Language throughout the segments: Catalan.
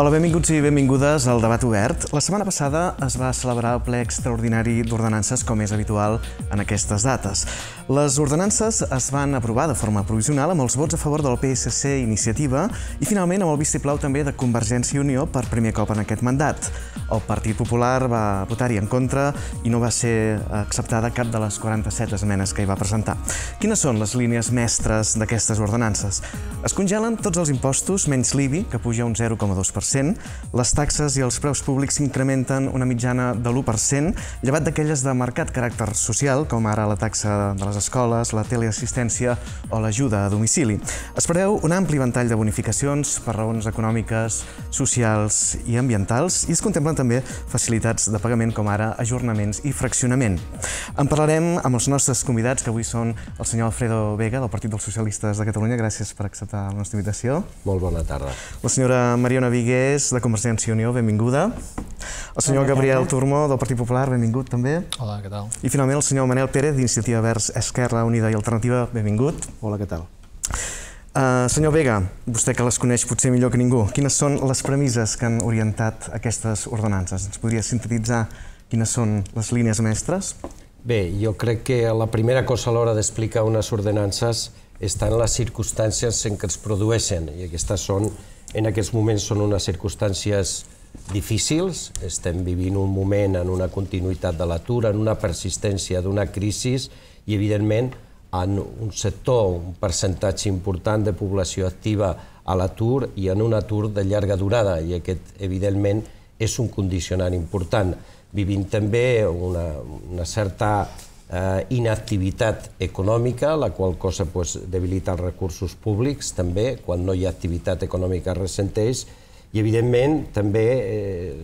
Hola, benvinguts i benvingudes al Debat Obert. La setmana passada es va celebrar el ple extraordinari d'ordenances, com és habitual en aquestes dates. Les ordenances es van aprovar de forma provisional amb els vots a favor del PSC Iniciativa i finalment amb el vistiplau també de Convergència i Unió per primer cop en aquest mandat. El Partit Popular va votar-hi en contra i no va ser acceptada cap de les 47 esmenes que hi va presentar. Quines són les línies mestres d'aquestes ordenances? Es congelen tots els impostos, menys l'IBI, que puja un 0,2%, 1%, les taxes i els preus públics s'incrementen una mitjana de l'1%, llevat d'aquelles de marcat caràcter social, com ara la taxa de les escoles, la teleassistència o l'ajuda a domicili. Es preveu un ampli ventall de bonificacions per raons econòmiques, socials i ambientals i es contemplen també facilitats de pagament com ara ajornaments i fraccionament. En parlarem amb els nostres convidats, que avui són el senyor Alfredo Vega, del Partit dels Socialistes de Catalunya. Gràcies per acceptar la nostra invitació. Molt bona tarda. La senyora Mariona Viguer, Rodríguez, de Convergència i Unió, benvinguda. El senyor Hola, Gabriel Turmó, del Partit Popular, benvingut també. Hola, què tal? I finalment el senyor Manel Pérez, d'Iniciativa Verds Esquerra Unida i Alternativa, benvingut. Hola, què tal? Uh, senyor Vega, vostè que les coneix potser millor que ningú, quines són les premisses que han orientat aquestes ordenances? Ens podria sintetitzar quines són les línies mestres? Bé, jo crec que la primera cosa a l'hora d'explicar unes ordenances està en les circumstàncies en què es produeixen, i aquestes són en aquests moments són unes circumstàncies difícils, estem vivint un moment en una continuïtat de l'atur, en una persistència d'una crisi i, evidentment, en un sector, un percentatge important de població activa a l'atur i en un atur de llarga durada, i aquest, evidentment, és un condicionant important. Vivim també una, una certa eh, inactivitat econòmica, la qual cosa pues, debilita els recursos públics també, quan no hi ha activitat econòmica recenteix, i evidentment també eh,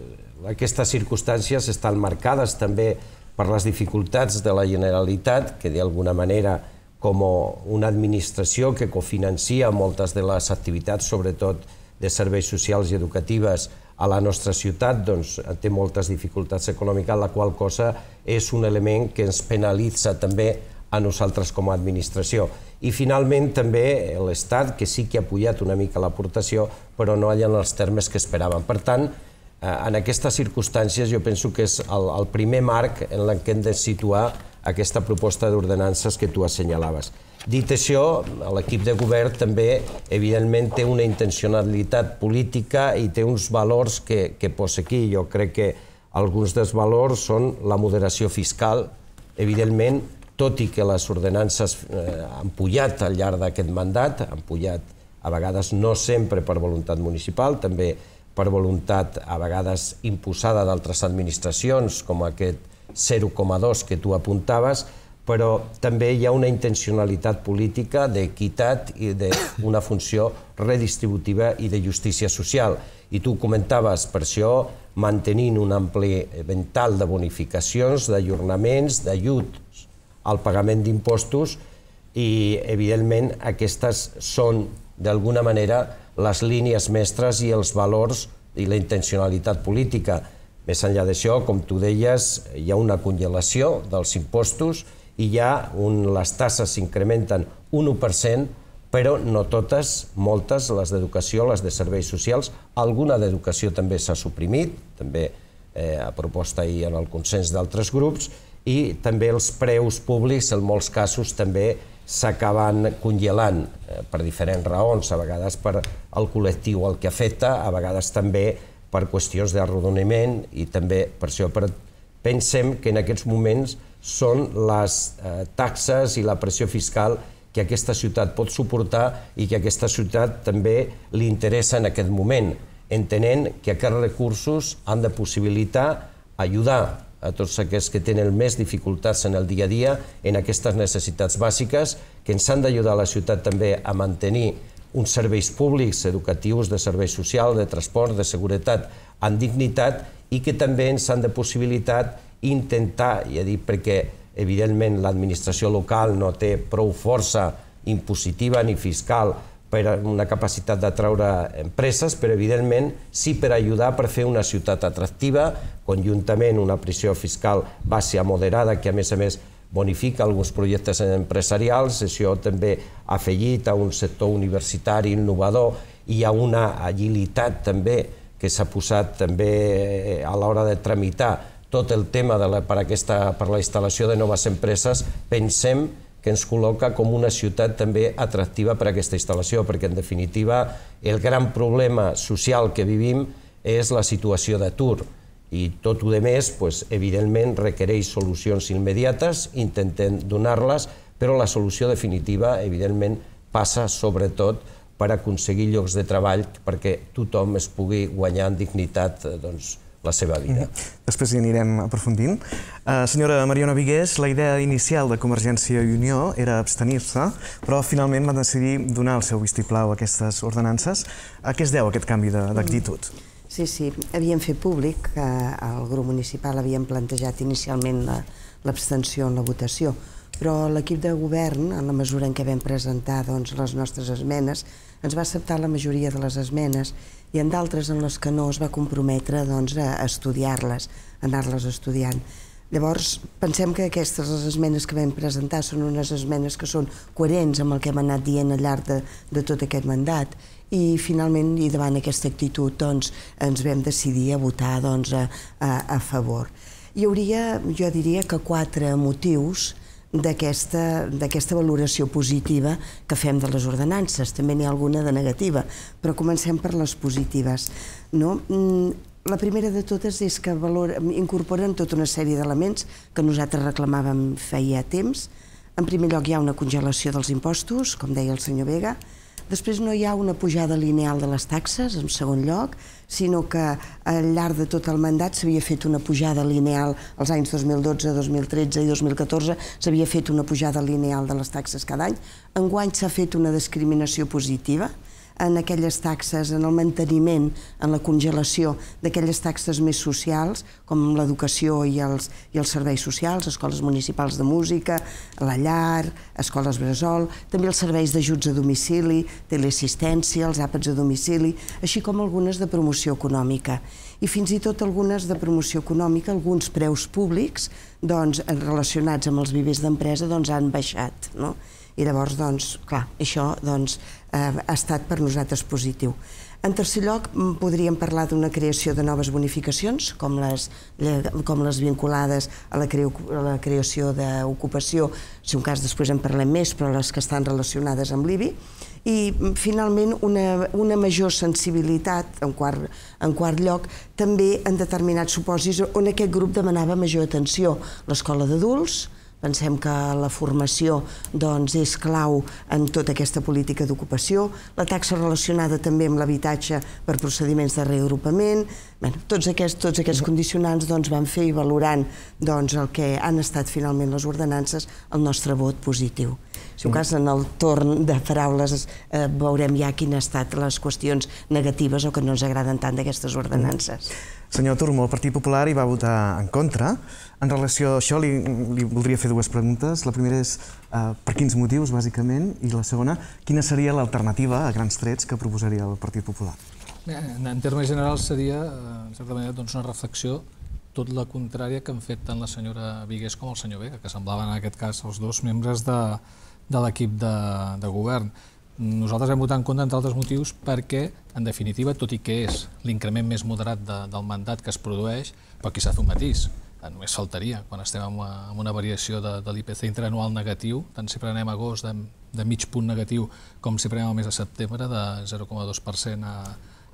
aquestes circumstàncies estan marcades també per les dificultats de la Generalitat, que d'alguna manera com una administració que cofinancia moltes de les activitats, sobretot de serveis socials i educatives, a la nostra ciutat doncs, té moltes dificultats econòmiques, la qual cosa és un element que ens penalitza també a nosaltres com a administració. I finalment també l'Estat, que sí que ha pujat una mica l'aportació, però no en els termes que esperaven. Per tant, eh, en aquestes circumstàncies jo penso que és el, el primer marc en què hem de situar aquesta proposta d'ordenances que tu assenyalaves. Dit això, l'equip de govern també, evidentment, té una intencionalitat política i té uns valors que, que posa aquí. Jo crec que alguns dels valors són la moderació fiscal, evidentment, tot i que les ordenances eh, han pujat al llarg d'aquest mandat, han pujat a vegades no sempre per voluntat municipal, també per voluntat a vegades imposada d'altres administracions, com aquest 0,2 que tu apuntaves, però també hi ha una intencionalitat política d'equitat i d'una funció redistributiva i de justícia social. I tu comentaves, per això, mantenint un ampli vental de bonificacions, d'ajornaments, d'ajuts al pagament d'impostos i, evidentment, aquestes són, d'alguna manera, les línies mestres i els valors i la intencionalitat política. Més enllà d'això, com tu deies, hi ha una congelació dels impostos i ja on les tasses s'incrementen un 1%, però no totes, moltes, les d'educació, les de serveis socials, alguna d'educació també s'ha suprimit, també eh, a proposta ahir en el consens d'altres grups, i també els preus públics, en molts casos, també s'acaben congelant eh, per diferents raons, a vegades per el col·lectiu al que afecta, a vegades també per qüestions d'arrodoniment i també per això per... pensem que en aquests moments són les eh, taxes i la pressió fiscal que aquesta ciutat pot suportar i que aquesta ciutat també li interessa en aquest moment, entenent que aquests recursos han de possibilitar ajudar a tots aquells que tenen més dificultats en el dia a dia en aquestes necessitats bàsiques que ens han d'ajudar a la ciutat també a mantenir uns serveis públics, educatius, de serveis socials, de transport, de seguretat, amb dignitat i que també ens han de possibilitat intentar, ja dic perquè evidentment l'administració local no té prou força impositiva ni fiscal per una capacitat d'atraure empreses, però evidentment sí per ajudar per fer una ciutat atractiva, conjuntament una pressió fiscal baixa moderada, que a més a més bonifica alguns projectes empresarials, això també ha afegit a un sector universitari innovador i a una agilitat també que s'ha posat també eh, a l'hora de tramitar tot el tema de la, per, aquesta, per la instal·lació de noves empreses, pensem que ens col·loca com una ciutat també atractiva per a aquesta instal·lació, perquè en definitiva el gran problema social que vivim és la situació d'atur. I tot el més, pues, evidentment, requereix solucions immediates, intentem donar-les, però la solució definitiva, evidentment, passa sobretot per aconseguir llocs de treball perquè tothom es pugui guanyar en dignitat eh, doncs, la seva vida. Mm Després hi anirem aprofundint. Uh, senyora Mariona Vigués, la idea inicial de Convergència i Unió era abstenir-se, però finalment van decidir donar el seu vistiplau a aquestes ordenances. A què es deu aquest canvi d'actitud? Mm. Sí, sí, havíem fet públic que el grup municipal havíem plantejat inicialment l'abstenció la, en la votació, però l'equip de govern, en la mesura en què vam presentar doncs, les nostres esmenes, ens va acceptar la majoria de les esmenes i en d'altres en les que no es va comprometre doncs, a estudiar-les, anar-les estudiant. Llavors, pensem que aquestes les esmenes que vam presentar són unes esmenes que són coherents amb el que hem anat dient al llarg de, de tot aquest mandat i finalment, i davant aquesta actitud, doncs, ens vam decidir a votar doncs, a, a, a favor. Hi hauria, jo diria que quatre motius d'aquesta valoració positiva que fem de les ordenances. També n'hi ha alguna de negativa, però comencem per les positives. No? Mm, la primera de totes és que valor, incorporen tota una sèrie d'elements que nosaltres reclamàvem feia temps. En primer lloc hi ha una congelació dels impostos, com deia el senyor Vega, Després no hi ha una pujada lineal de les taxes, en segon lloc, sinó que al llarg de tot el mandat s'havia fet una pujada lineal als anys 2012, 2013 i 2014 s'havia fet una pujada lineal de les taxes cada any. Enguany s'ha fet una discriminació positiva, en aquelles taxes, en el manteniment, en la congelació d'aquelles taxes més socials, com l'educació i, els, i els serveis socials, escoles municipals de música, la llar, escoles bressol, també els serveis d'ajuts a domicili, teleassistència, els àpats a domicili, així com algunes de promoció econòmica. I fins i tot algunes de promoció econòmica, alguns preus públics doncs, relacionats amb els vivers d'empresa doncs, han baixat. No? I llavors, doncs, clar, això doncs, ha estat per nosaltres positiu. En tercer lloc, podríem parlar d'una creació de noves bonificacions, com les, com les vinculades a la, creo, a la creació d'ocupació, si un cas després en parlem més, però les que estan relacionades amb l'IBI, i finalment una, una major sensibilitat, en quart, en quart lloc, també en determinats supòsits on aquest grup demanava major atenció. L'escola d'adults, Pensem que la formació doncs, és clau en tota aquesta política d'ocupació, la taxa relacionada també amb l'habitatge per procediments de reagrupament, Bé, tots aquests, tots aquests condicionants doncs, van fer i valorant doncs, el que han estat finalment les ordenances el nostre vot positiu. Si un cas, en el torn de paraules eh, veurem ja quines han estat les qüestions negatives o que no ens agraden tant d'aquestes ordenances. Senyor Turmo, el Partit Popular hi va votar en contra. En relació a això, li, li voldria fer dues preguntes. La primera és uh, per quins motius, bàsicament, i la segona, quina seria l'alternativa a grans trets que proposaria el Partit Popular? En, en termes generals seria, eh, en certa manera, doncs una reflexió tot la contrària que han fet tant la senyora Vigués com el senyor Vega, que semblaven en aquest cas els dos membres de, de l'equip de, de govern. Nosaltres hem votat en contra, entre altres motius, perquè, en definitiva, tot i que és l'increment més moderat de, del mandat que es produeix, però aquí s'ha fet un matís. Eh, només faltaria, quan estem amb una, amb una variació de, de l'IPC interanual negatiu, tant si prenem agost de, de mig punt negatiu com si prenem el mes de setembre de 0,2% a,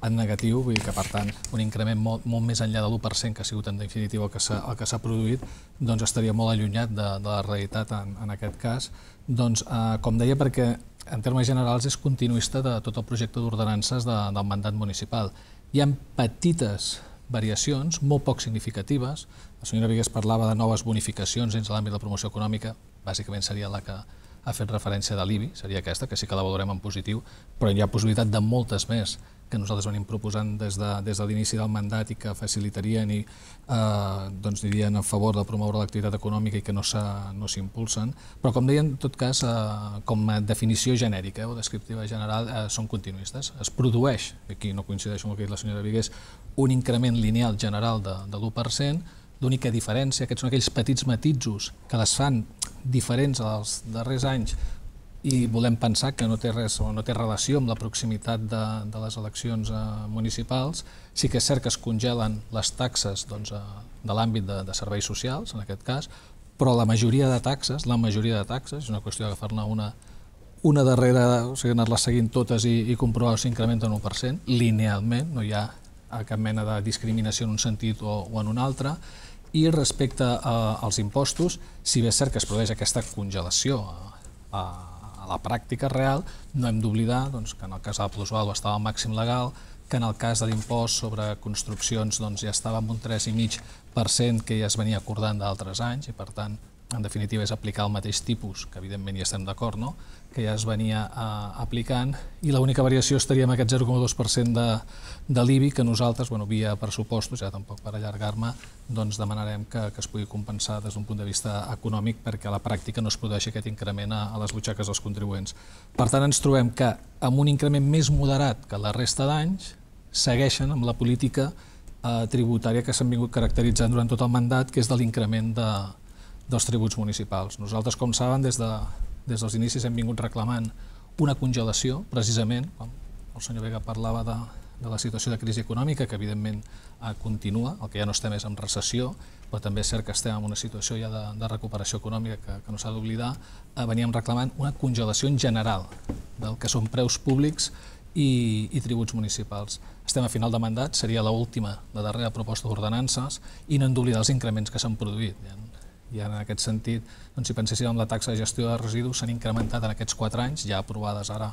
en negatiu, vull dir que per tant un increment molt, molt més enllà de l'1% que ha sigut en definitiva el que s'ha produït, doncs estaria molt allunyat de, de la realitat en, en aquest cas. Doncs, eh, com deia, perquè en termes generals, és continuista de tot el projecte d'ordenances de, del mandat municipal. Hi ha petites variacions, molt poc significatives. La senyora Vigues parlava de noves bonificacions dins l'àmbit de la promoció econòmica, bàsicament seria la que ha fet referència de l'IBI, seria aquesta, que sí que la valorem en positiu, però hi ha possibilitat de moltes més que nosaltres venim proposant des de, des de l'inici del mandat i que facilitarien i eh, doncs dirien a favor de promoure l'activitat econòmica i que no s'impulsen, no però com deia, en tot cas, eh, com a definició genèrica eh, o descriptiva general, eh, són continuistes. Es produeix, aquí no coincideixo amb el que ha dit la senyora Vigués, un increment lineal general de, de l'1%, l'única diferència, aquests són aquells petits matisos que les fan diferents als darrers anys i volem pensar que no té res o no té relació amb la proximitat de, de les eleccions eh, municipals. Sí que és cert que es congelen les taxes doncs, eh, de l'àmbit de, de serveis socials, en aquest cas, però la majoria de taxes, la majoria de taxes, és una qüestió d'agafar-ne una, una darrere, o sigui, anar-les seguint totes i, i comprovar si incrementa un 1%, linealment, no hi ha cap mena de discriminació en un sentit o, o en un altre, i respecte a, als impostos, si bé és cert que es produeix aquesta congelació a, a, a la pràctica real, no hem d'oblidar doncs, que en el cas de la plusvalua estava al màxim legal, que en el cas de l'impost sobre construccions doncs, ja estava amb un 3,5% que ja es venia acordant d'altres anys i per tant en definitiva és aplicar el mateix tipus, que evidentment hi estem d'acord, no? Que ja es venia uh, aplicant, i l'única variació estaria amb aquest 0,2% de, de l'IBI, que nosaltres, bueno, via pressupostos, ja tampoc per allargar-me, doncs demanarem que, que es pugui compensar des d'un punt de vista econòmic perquè a la pràctica no es produeixi aquest increment a, a les butxaques dels contribuents. Per tant, ens trobem que amb un increment més moderat que la resta d'anys, segueixen amb la política eh, tributària que s'han vingut caracteritzant durant tot el mandat, que és de l'increment de, dels tributs municipals. Nosaltres, com saben, des, de, des dels inicis hem vingut reclamant una congelació, precisament, com el senyor Vega parlava de, de la situació de crisi econòmica, que evidentment eh, continua, el que ja no estem és en recessió, però també és cert que estem en una situació ja de, de recuperació econòmica que, que no s'ha d'oblidar, eh, veníem reclamant una congelació en general del que són preus públics i, i tributs municipals. Estem a final de mandat, seria l'última, la darrera proposta d'ordenances, i no hem d'oblidar els increments que s'han produït. I en aquest sentit, doncs, si penséssim en la taxa de gestió de residus, s'han incrementat en aquests 4 anys, ja aprovades ara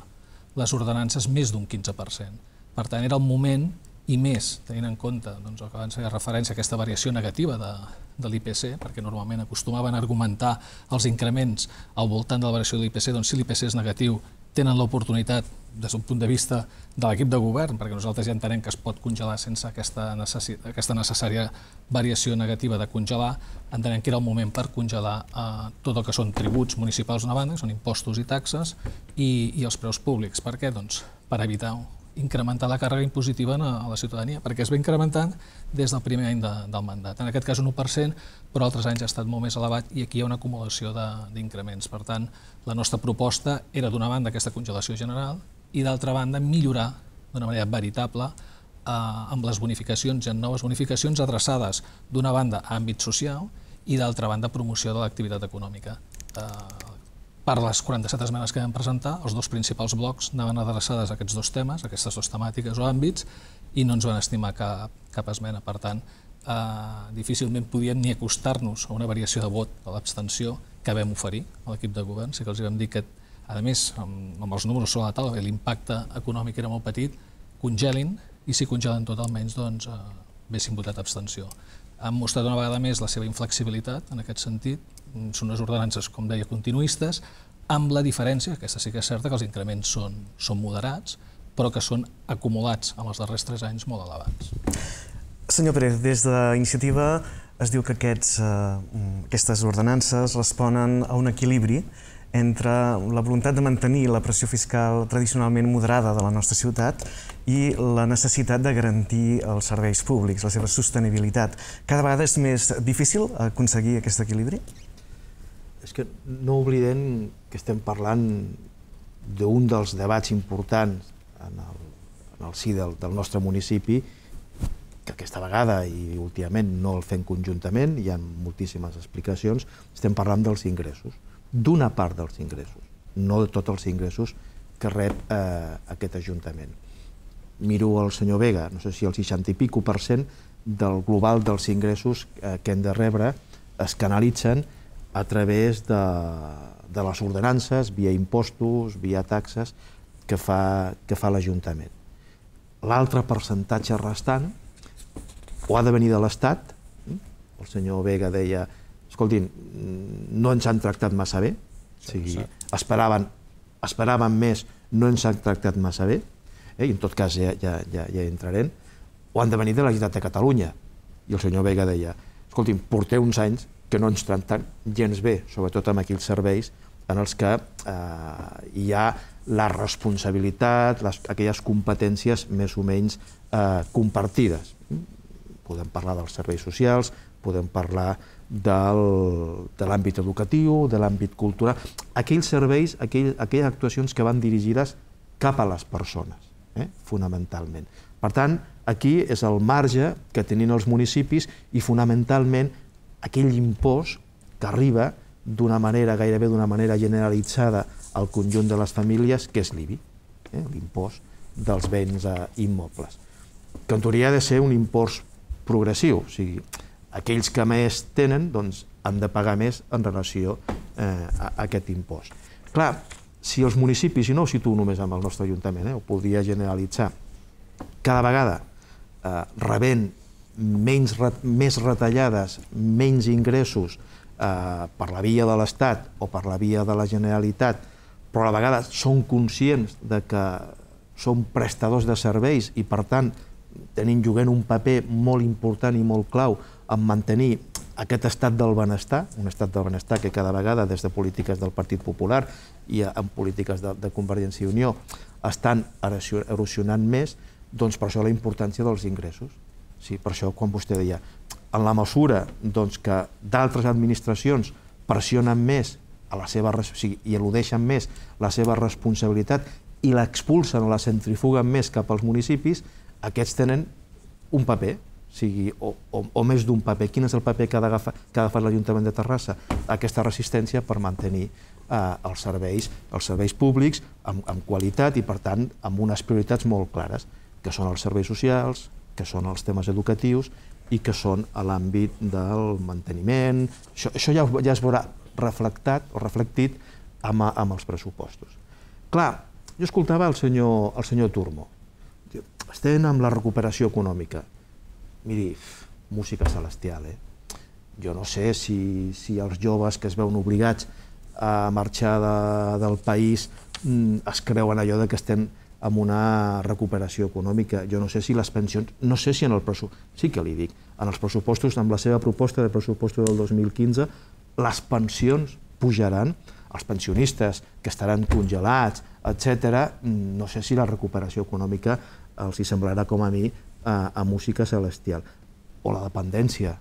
les ordenances, més d'un 15%. Per tant, era el moment i més, tenint en compte doncs, el que abans feia referència a aquesta variació negativa de, de l'IPC, perquè normalment acostumaven a argumentar els increments al voltant de la variació de l'IPC, doncs si l'IPC és negatiu tenen l'oportunitat des d'un punt de vista de l'equip de govern, perquè nosaltres ja entenem que es pot congelar sense aquesta, necessi aquesta necessària variació negativa de congelar, entenem que era el moment per congelar eh, tot el que són tributs municipals d'una banda, són impostos i taxes, i, i els preus públics. Per què? Doncs per evitar incrementar la càrrega impositiva a la ciutadania, perquè es va incrementant des del primer any de, del mandat. En aquest cas un 1%, però altres anys ha estat molt més elevat i aquí hi ha una acumulació d'increments. Per tant, la nostra proposta era d'una banda aquesta congelació general i d'altra banda millorar d'una manera veritable eh, amb les bonificacions i en noves bonificacions adreçades d'una banda a àmbit social i d'altra banda promoció de l'activitat econòmica. Eh, per les 47 esmenes que vam presentar, els dos principals blocs anaven adreçades a aquests dos temes, a aquestes dues temàtiques o àmbits, i no ens van estimar cap, cap esmena. Per tant, eh, difícilment podíem ni acostar-nos a una variació de vot de l'abstenció que vam oferir a l'equip de govern. Sí que els vam dir que, a més, amb, amb els números sobre la taula, l'impacte econòmic era molt petit, congelin, i si congelen tot almenys, doncs, eh, haguessin votat abstenció. Han mostrat una vegada més la seva inflexibilitat en aquest sentit, són unes ordenances, com deia, continuistes, amb la diferència, aquesta sí que és certa, que els increments són, són moderats, però que són acumulats en els darrers tres anys molt elevats. Senyor Pérez, des d'iniciativa es diu que aquests, eh, aquestes ordenances responen a un equilibri entre la voluntat de mantenir la pressió fiscal tradicionalment moderada de la nostra ciutat i la necessitat de garantir els serveis públics, la seva sostenibilitat. Cada vegada és més difícil aconseguir aquest equilibri? és que no oblidem que estem parlant d'un dels debats importants en el, en el si del, del nostre municipi, que aquesta vegada i últimament no el fem conjuntament, hi ha moltíssimes explicacions, estem parlant dels ingressos, d'una part dels ingressos, no de tots els ingressos que rep eh, aquest Ajuntament. Miro el senyor Vega, no sé si el 60 i pico per cent del global dels ingressos eh, que hem de rebre es canalitzen a través de, de les ordenances, via impostos, via taxes, que fa, que fa l'Ajuntament. L'altre percentatge restant o ha de venir de l'Estat, el senyor Vega deia, escoltin, no ens han tractat massa bé, o sigui, esperaven, esperaven més, no ens han tractat massa bé, eh, i en tot cas ja, ja, ja, ja entrarem, o han de venir de la Generalitat de Catalunya. I el senyor Vega deia, escoltin, porteu uns anys que no ens tracten gens bé, sobretot amb aquells serveis en els que eh, hi ha la responsabilitat, les, aquelles competències més o menys eh, compartides. Podem parlar dels serveis socials, podem parlar del, de l'àmbit educatiu, de l'àmbit cultural, aquells serveis, aquell, aquelles actuacions que van dirigides cap a les persones, eh? fonamentalment. Per tant, aquí és el marge que tenen els municipis i fonamentalment aquell impost que arriba d'una manera, gairebé d'una manera generalitzada al conjunt de les famílies, que és l'IBI, eh? l'impost dels béns eh, immobles, que en teoria ha de ser un impost progressiu, o sigui, aquells que més tenen doncs, han de pagar més en relació eh, a, a aquest impost. Clar, si els municipis, i no ho situo només amb el nostre Ajuntament, eh, ho podria generalitzar, cada vegada eh, rebent menys, més retallades, menys ingressos eh, per la via de l'Estat o per la via de la Generalitat, però a la vegada són conscients de que són prestadors de serveis i, per tant, tenim jugant un paper molt important i molt clau en mantenir aquest estat del benestar, un estat del benestar que cada vegada des de polítiques del Partit Popular i en polítiques de, de Convergència i Unió estan erosionant més, doncs per això la importància dels ingressos. Sí, per això quan vostè deia, en la mesura doncs, que d'altres administracions pressionen més a la seva, o sigui, i eludeixen més la seva responsabilitat i l'expulsen o la centrifuguen més cap als municipis, aquests tenen un paper, sigui, o, o, o més d'un paper. Quin és el paper que ha d'agafar que ha agafat l'Ajuntament de Terrassa? Aquesta resistència per mantenir eh, els, serveis, els serveis públics amb, amb qualitat i, per tant, amb unes prioritats molt clares, que són els serveis socials, que són els temes educatius i que són a l'àmbit del manteniment. Això, això ja, ja es veurà reflectat o reflectit amb, amb els pressupostos. Clar, jo escoltava el senyor, el senyor Turmo. Estem amb la recuperació econòmica. Miri, música celestial, eh? Jo no sé si, si els joves que es veuen obligats a marxar de, del país mm, es creuen allò de que estem amb una recuperació econòmica. Jo no sé si les pensions, no sé si en el pressupost, sí que li dic, en els pressupostos, amb la seva proposta de pressupostos del 2015, les pensions pujaran, els pensionistes que estaran congelats, etc. no sé si la recuperació econòmica els hi semblarà com a mi a, a música celestial. O la dependència,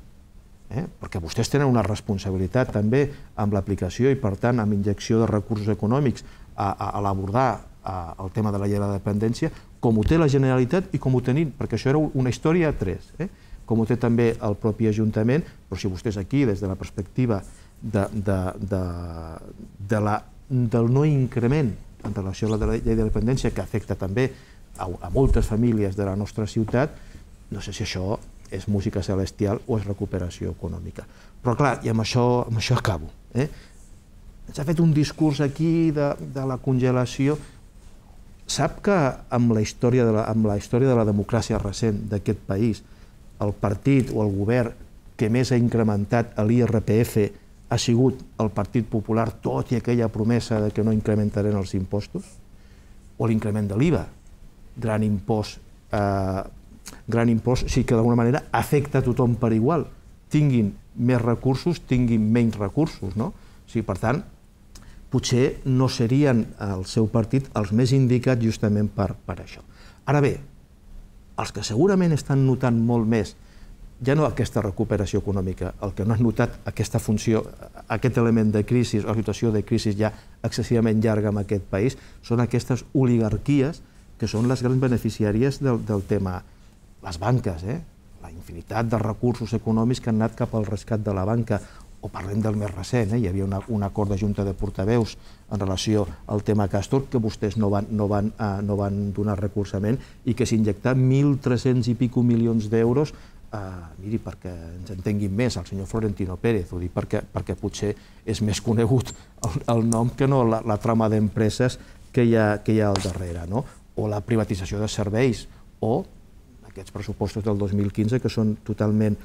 eh? perquè vostès tenen una responsabilitat també amb l'aplicació i per tant amb injecció de recursos econòmics a, a, a l'abordar el tema de la llei de la dependència, com ho té la Generalitat i com ho tenim, perquè això era una història a tres, eh? com ho té també el propi Ajuntament, però si vostès aquí, des de la perspectiva de, de, de, de la, del no increment en relació a la llei de dependència, que afecta també a, a moltes famílies de la nostra ciutat, no sé si això és música celestial o és recuperació econòmica. Però clar, i amb això, amb això acabo. Eh? S'ha fet un discurs aquí de, de la congelació. Sap que amb la història de la, amb la, història de la democràcia recent d'aquest país, el partit o el govern que més ha incrementat l'IRPF ha sigut el Partit Popular, tot i aquella promesa de que no incrementaren els impostos, o l'increment de l'IVA, gran impost, eh, gran impost, sí que d'alguna manera afecta a tothom per igual, tinguin més recursos, tinguin menys recursos, no? O sigui, per tant, potser no serien el seu partit els més indicats justament per, per això. Ara bé, els que segurament estan notant molt més ja no aquesta recuperació econòmica, el que no han notat aquesta funció, aquest element de crisi, la situació de crisi ja excessivament llarga en aquest país, són aquestes oligarquies que són les grans beneficiàries del, del tema. Les banques, eh? la infinitat de recursos econòmics que han anat cap al rescat de la banca, o parlem del més recent, eh? hi havia una, un acord de Junta de Portaveus en relació al tema Castor que vostès no van, no van, uh, no van donar recolzament i que s'injecta 1.300 i pico milions d'euros Uh, miri, perquè ens entenguin més, el senyor Florentino Pérez, ho dic perquè, perquè potser és més conegut el, el nom que no la, la trama d'empreses que, hi ha, que hi ha al darrere, no? O la privatització de serveis, o aquests pressupostos del 2015 que són totalment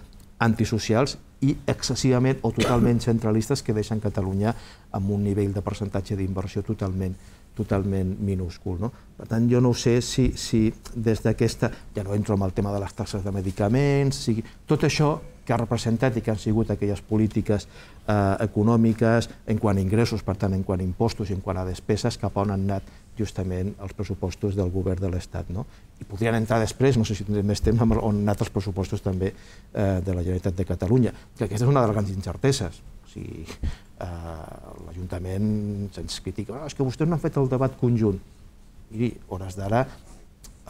antisocials i excessivament o totalment centralistes que deixen Catalunya amb un nivell de percentatge d'inversió totalment, totalment minúscul. No? Per tant, jo no sé si, si des d'aquesta... Ja no entro en el tema de les taxes de medicaments... Si, tot això que ha representat i que han sigut aquelles polítiques eh, econòmiques en quant a ingressos, per tant, en quant a impostos i en quant a despeses, cap on han anat justament els pressupostos del govern de l'Estat. No? I podrien entrar després, no sé si tindrem més temps, on han anat els pressupostos també eh, de la Generalitat de Catalunya, que aquesta és una de les grans incerteses. O sigui, eh, l'Ajuntament se'ns critica, oh, és que vostès no han fet el debat conjunt. Miri, hores d'ara,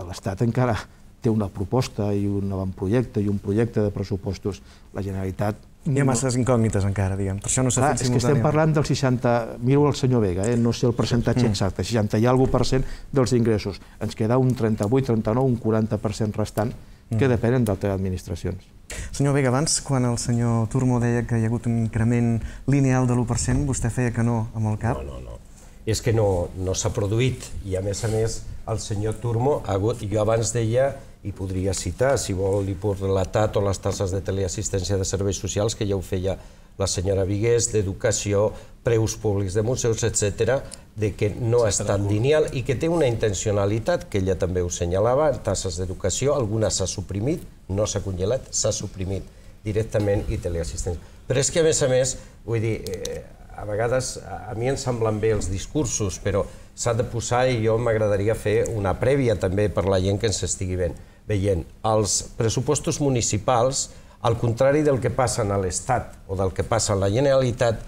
l'Estat encara té una proposta i un avantprojecte i un projecte de pressupostos. La Generalitat hi ha masses incògnites encara, diguem. Per això no s'ha fet És que estem parlant del 60... Miro el senyor Vega, eh? no sé el percentatge mm. exacte, 60 i alguna per cent dels ingressos. Ens queda un 38, 39, un 40 per cent restant que mm. depenen d'altres administracions. Senyor Vega, abans, quan el senyor Turmo deia que hi ha hagut un increment lineal de l'1%, vostè feia que no amb el cap? No, no, no. És que no, no s'ha produït i, a més a més, el senyor Turmo ha hagut... Jo abans deia i podria citar, si vol, li puc relatar totes les tasses de teleassistència de serveis socials, que ja ho feia la senyora Vigués, d'educació, preus públics de museus, etc, de que no ha estat lineal i que té una intencionalitat, que ella també ho senyalava, tasses d'educació, alguna s'ha suprimit, no s'ha congelat, s'ha suprimit directament i teleassistència. Però és que, a més a més, vull dir, eh, a vegades a mi em semblen bé els discursos, però s'ha de posar i jo m'agradaria fer una prèvia també per la gent que ens estigui veient veient els pressupostos municipals, al contrari del que passa a l'Estat o del que passa a la Generalitat,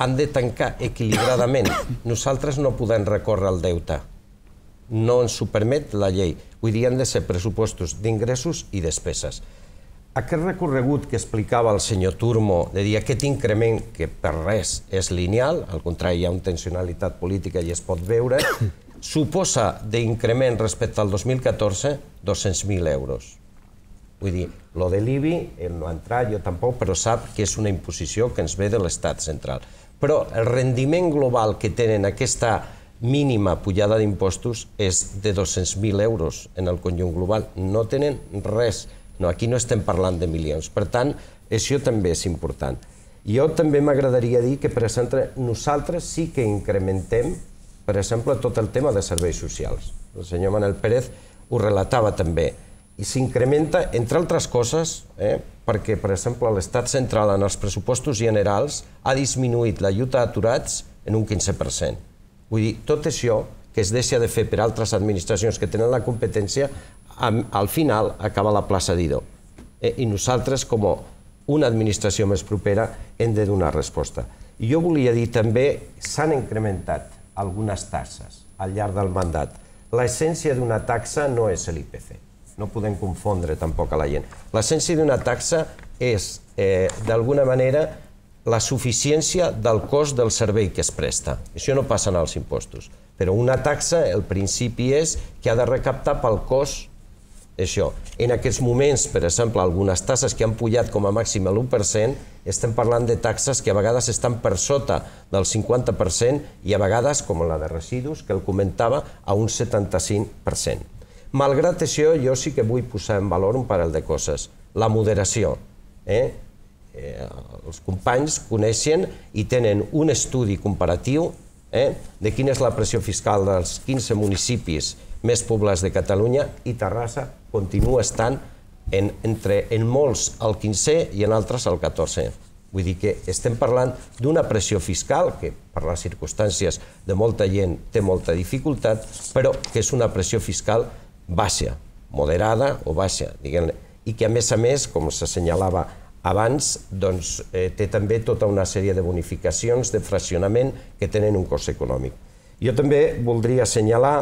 han de tancar equilibradament. Nosaltres no podem recórrer al deute. No ens ho permet la llei. Vull dir, han de ser pressupostos d'ingressos i despeses. Aquest recorregut que explicava el senyor Turmo de dir aquest increment, que per res és lineal, al contrari hi ha una tensionalitat política i es pot veure, suposa d'increment respecte al 2014 200.000 euros. Vull dir, lo de l'IBI, ell no ha entrat, jo tampoc, però sap que és una imposició que ens ve de l'Estat central. Però el rendiment global que tenen aquesta mínima pujada d'impostos és de 200.000 euros en el conjunt global. No tenen res. No, aquí no estem parlant de milions. Per tant, això també és important. Jo també m'agradaria dir que, per exemple, nosaltres sí que incrementem per exemple, tot el tema de serveis socials. El senyor Manel Pérez ho relatava també. I s'incrementa, entre altres coses, eh, perquè, per exemple, l'Estat central en els pressupostos generals ha disminuït l'ajut a aturats en un 15%. Vull dir, tot això que es deixa de fer per altres administracions que tenen la competència, al final acaba la plaça d'Ido. Eh, I nosaltres, com una administració més propera, hem de donar resposta. I jo volia dir també, s'han incrementat algunes taxes al llarg del mandat. L'essència d'una taxa no és l'IPC. No podem confondre tampoc a la gent. L'essència d'una taxa és, eh, d'alguna manera, la suficiència del cost del servei que es presta. Això no passa en els impostos. Però una taxa, el principi és que ha de recaptar pel cost això. En aquests moments, per exemple, algunes tasses que han pujat com a màxim l'1%, estem parlant de taxes que a vegades estan per sota del 50% i a vegades, com la de residus, que el comentava, a un 75%. Malgrat això, jo sí que vull posar en valor un parell de coses. La moderació. Eh? Eh, els companys coneixen i tenen un estudi comparatiu eh, de quina és la pressió fiscal dels 15 municipis més poblats de Catalunya i Terrassa continua estant en, entre, en molts al 15è i en altres al 14è. Vull dir que estem parlant d'una pressió fiscal que, per les circumstàncies de molta gent, té molta dificultat, però que és una pressió fiscal baixa, moderada o baixa, diguem i que, a més a més, com s'assenyalava abans, doncs, eh, té també tota una sèrie de bonificacions, de fraccionament, que tenen un cost econòmic. Jo també voldria assenyalar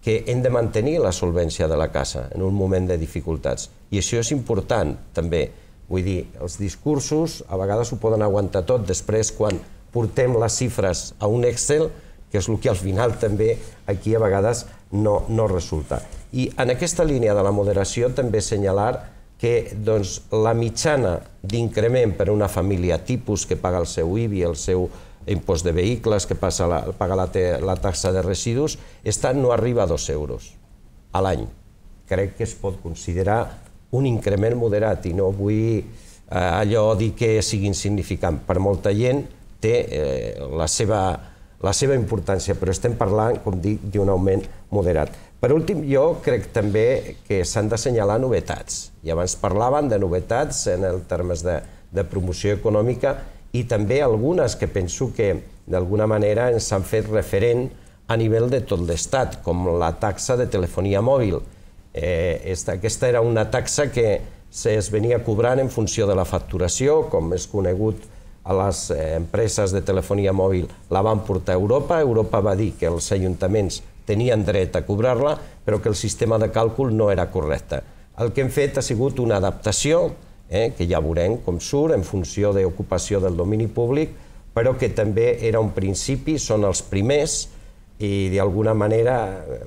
que hem de mantenir la solvència de la casa en un moment de dificultats. I això és important, també. Vull dir, els discursos a vegades ho poden aguantar tot, després quan portem les xifres a un Excel, que és el que al final també aquí a vegades no, no resulta. I en aquesta línia de la moderació també assenyalar que doncs, la mitjana d'increment per a una família tipus que paga el seu IBI, el seu impost de vehicles, que passa la, paga la, la taxa de residus, està, no arriba a dos euros a l'any. Crec que es pot considerar un increment moderat i no vull eh, allò dir que sigui insignificant. Per molta gent té eh, la, seva, la seva importància, però estem parlant, com dic, d'un augment moderat. Per últim, jo crec també que s'han d'assenyalar novetats. I abans parlaven de novetats en el termes de, de promoció econòmica i també algunes que penso que d'alguna manera ens han fet referent a nivell de tot l'Estat, com la taxa de telefonia mòbil. Eh, esta, aquesta era una taxa que es venia cobrant en funció de la facturació, com és conegut a les eh, empreses de telefonia mòbil la van portar a Europa. Europa va dir que els ajuntaments tenien dret a cobrar-la, però que el sistema de càlcul no era correcte. El que hem fet ha sigut una adaptació, eh, que ja veurem com surt, en funció d'ocupació del domini públic, però que també era un principi, són els primers, i d'alguna manera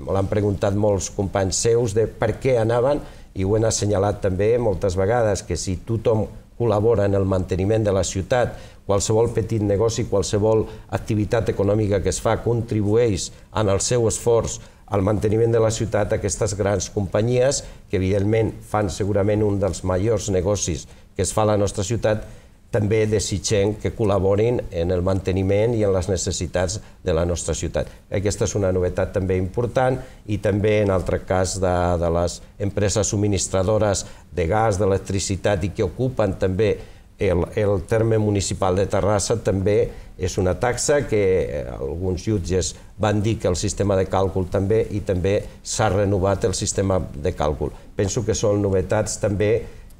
me l'han preguntat molts companys seus de per què anaven i ho han assenyalat també moltes vegades, que si tothom col·labora en el manteniment de la ciutat, qualsevol petit negoci, qualsevol activitat econòmica que es fa contribueix en el seu esforç al manteniment de la ciutat aquestes grans companyies, que evidentment fan segurament un dels majors negocis que es fa a la nostra ciutat, també desitgem que col·laborin en el manteniment i en les necessitats de la nostra ciutat. Aquesta és una novetat també important i també en altre cas de, de les empreses subministradores de gas, d'electricitat i que ocupen també el, el terme municipal de Terrassa també és una taxa que eh, alguns jutges van dir que el sistema de càlcul també i també s'ha renovat el sistema de càlcul. Penso que són novetats també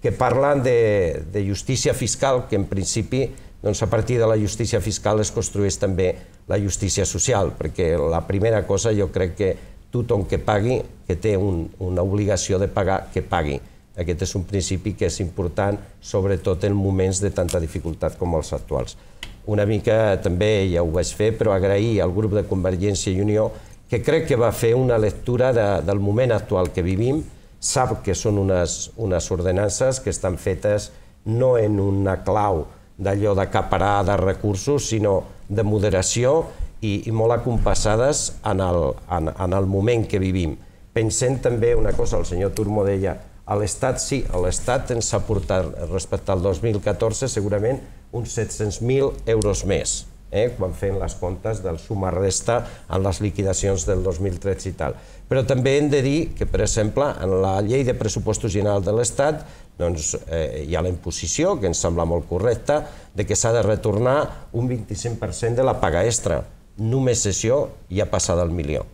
que parlen de, de justícia fiscal, que en principi doncs a partir de la justícia fiscal es construeix també la justícia social, perquè la primera cosa jo crec que tothom que pagui, que té un, una obligació de pagar, que pagui. Aquest és un principi que és important, sobretot en moments de tanta dificultat com els actuals. Una mica també ja ho vaig fer, però agrair al grup de Convergència i Unió que crec que va fer una lectura de, del moment actual que vivim, sap que són unes, unes ordenances que estan fetes no en una clau d'allò d'acaparar de recursos, sinó de moderació i, i molt acompassades en el, en, en el moment que vivim. Pensem també una cosa, el senyor Turmo deia, a l'Estat sí, a l'Estat ens ha portat respecte al 2014 segurament uns 700.000 euros més, eh, quan fem les comptes del suma-resta en les liquidacions del 2013 i tal. Però també hem de dir que, per exemple, en la llei de pressupostos general de l'Estat doncs, eh, hi ha la imposició, que ens sembla molt correcta, de que s'ha de retornar un 25% de la paga extra. Només això ja passa del milió.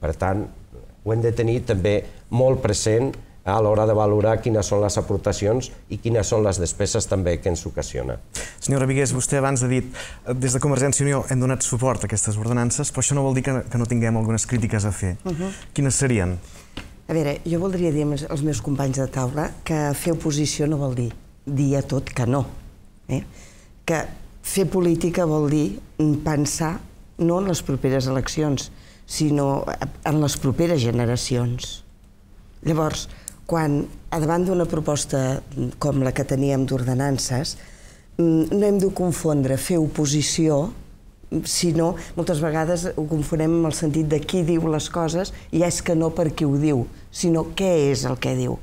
Per tant, ho hem de tenir també molt present a l'hora de valorar quines són les aportacions i quines són les despeses també que ens ocasiona. Senyora Vigués, vostè abans ha dit eh, des de Convergència i Unió hem donat suport a aquestes ordenances, però això no vol dir que, que no tinguem algunes crítiques a fer. Uh -huh. Quines serien? A veure, jo voldria dir als meus companys de taula que fer oposició no vol dir dir a tot que no. Eh? Que fer política vol dir pensar no en les properes eleccions, sinó en les properes generacions. Llavors, quan davant d'una proposta com la que teníem d'ordenances, mm, no hem de confondre fer oposició sinó moltes vegades ho confonem amb el sentit de qui diu les coses i és que no per qui ho diu, sinó què és el que diu.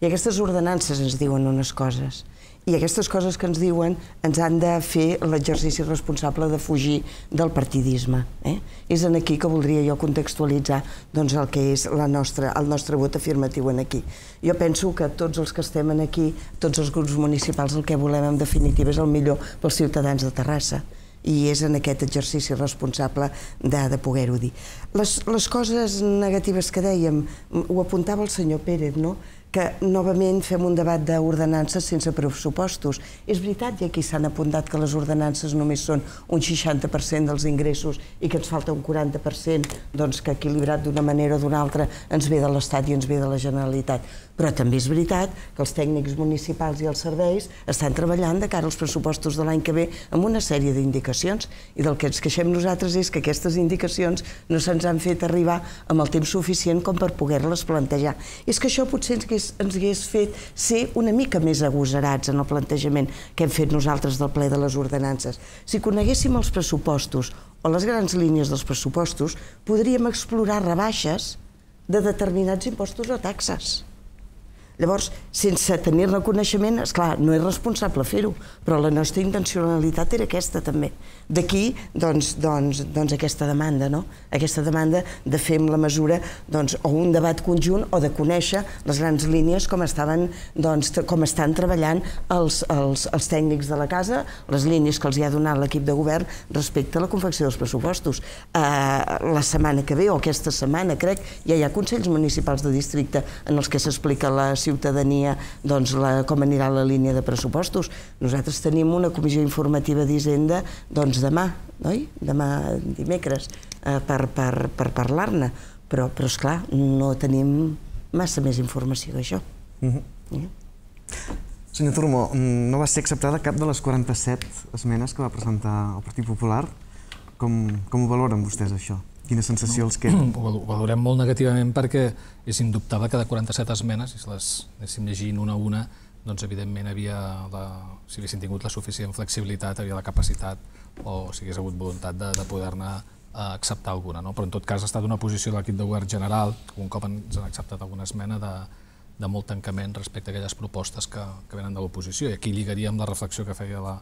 I aquestes ordenances ens diuen unes coses i aquestes coses que ens diuen ens han de fer l'exercici responsable de fugir del partidisme. Eh? És en aquí que voldria jo contextualitzar doncs, el que és la nostra, el nostre vot afirmatiu en aquí. Jo penso que tots els que estem en aquí, tots els grups municipals, el que volem en definitiva és el millor pels ciutadans de Terrassa i és en aquest exercici responsable de, de poder-ho dir. Les, les coses negatives que dèiem, ho apuntava el senyor Pérez, no? Que novament fem un debat d'ordenances sense pressupostos. És veritat, i aquí s'han apuntat que les ordenances només són un 60% dels ingressos i que ens falta un 40% doncs, que equilibrat d'una manera o d'una altra ens ve de l'Estat i ens ve de la Generalitat. Però també és veritat que els tècnics municipals i els serveis estan treballant de cara als pressupostos de l'any que ve amb una sèrie d'indicacions i del que ens queixem nosaltres és que aquestes indicacions no se'ns han fet arribar amb el temps suficient com per poder-les plantejar. És que això potser ens hagués, ens hagués fet ser una mica més agosarats en el plantejament que hem fet nosaltres del ple de les ordenances. Si coneguéssim els pressupostos o les grans línies dels pressupostos, podríem explorar rebaixes de determinats impostos o taxes Llavors, sense tenir-ne coneixement, és clar, no és responsable fer-ho, però la nostra intencionalitat era aquesta també. D'aquí, doncs, doncs, doncs aquesta demanda, no? Aquesta demanda de fer amb la mesura doncs, o un debat conjunt o de conèixer les grans línies com estaven, doncs, com estan treballant els, els, els tècnics de la casa, les línies que els hi ha donat l'equip de govern respecte a la confecció dels pressupostos. Uh, la setmana que ve, o aquesta setmana, crec, ja hi ha consells municipals de districte en els que s'explica la ciutadania doncs, la, com anirà la línia de pressupostos. Nosaltres tenim una comissió informativa d'Hisenda doncs, demà, oi? demà dimecres, eh, per, per, per parlar-ne. Però, però, esclar, no tenim massa més informació d'això. Mm -hmm. eh? Senyor Turmó, no va ser acceptada cap de les 47 esmenes que va presentar el Partit Popular. Com, com ho valoren vostès, això? Quina sensació no, els queda? Ho valorem molt negativament perquè és indubtable que de 47 esmenes, si les anéssim llegint una a una, doncs evidentment havia la, si haguessin tingut la suficient flexibilitat, havia la capacitat o si hagués hagut voluntat de, de poder-ne eh, acceptar alguna. No? Però en tot cas ha estat una posició de l'equip de govern general, un cop ens han acceptat alguna esmena, de, de molt tancament respecte a aquelles propostes que, que venen de l'oposició. I aquí lligaríem la reflexió que feia la,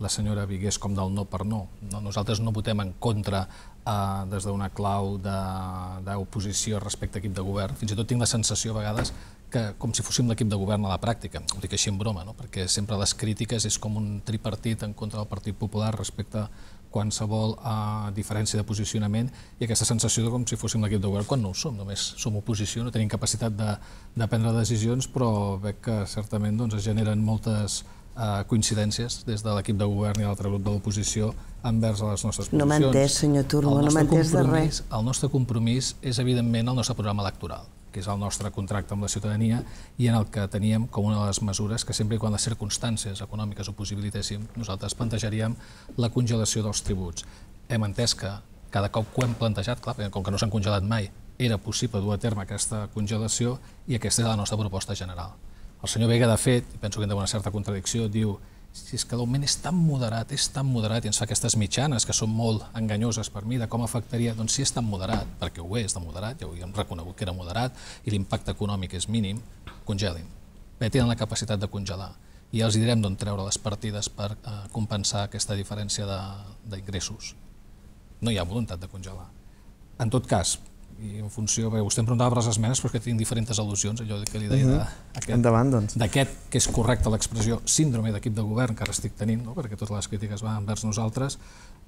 la senyora Vigués com del no per no. no nosaltres no votem en contra eh, des d'una clau d'oposició respecte a equip de govern. Fins i tot tinc la sensació a vegades que com si fóssim l'equip de govern a la pràctica, ho dic així en broma, no? perquè sempre les crítiques és com un tripartit en contra del Partit Popular respecte a qualsevol eh, diferència de posicionament i aquesta sensació de com si fóssim l'equip de govern quan no ho som, només som oposició, no tenim capacitat de, de prendre decisions, però veig que certament doncs, es generen moltes coincidències des de l'equip de govern i l'altre grup de l'oposició envers les nostres posicions. No m'ha entès, senyor Turmo, no m'ha entès de res. El nostre compromís és, evidentment, el nostre programa electoral que és el nostre contracte amb la ciutadania i en el que teníem com una de les mesures que sempre i quan les circumstàncies econòmiques ho possibilitéssim, nosaltres plantejaríem la congelació dels tributs. Hem entès que cada cop que ho hem plantejat, clar, com que no s'han congelat mai, era possible dur a terme aquesta congelació i aquesta és la nostra proposta general. El senyor Vega, de fet, penso que hem de una certa contradicció, diu si és que l'augment és tan moderat, és tan moderat, i ens fa aquestes mitjanes que són molt enganyoses per mi de com afectaria, doncs si és tan moderat, perquè ho és de moderat, ja ho hem reconegut que era moderat, i l'impacte econòmic és mínim, congelin. Bé, tenen la capacitat de congelar. I ja els direm d'on treure les partides per eh, compensar aquesta diferència d'ingressos. No hi ha voluntat de congelar. En tot cas, i en funció, perquè vostè em preguntava per les esmenes, però que tinc diferents al·lusions, allò que li deia uh -huh. Endavant, doncs. d'aquest, que és correcte l'expressió síndrome d'equip de govern que ara estic tenint, no? perquè totes les crítiques van envers nosaltres,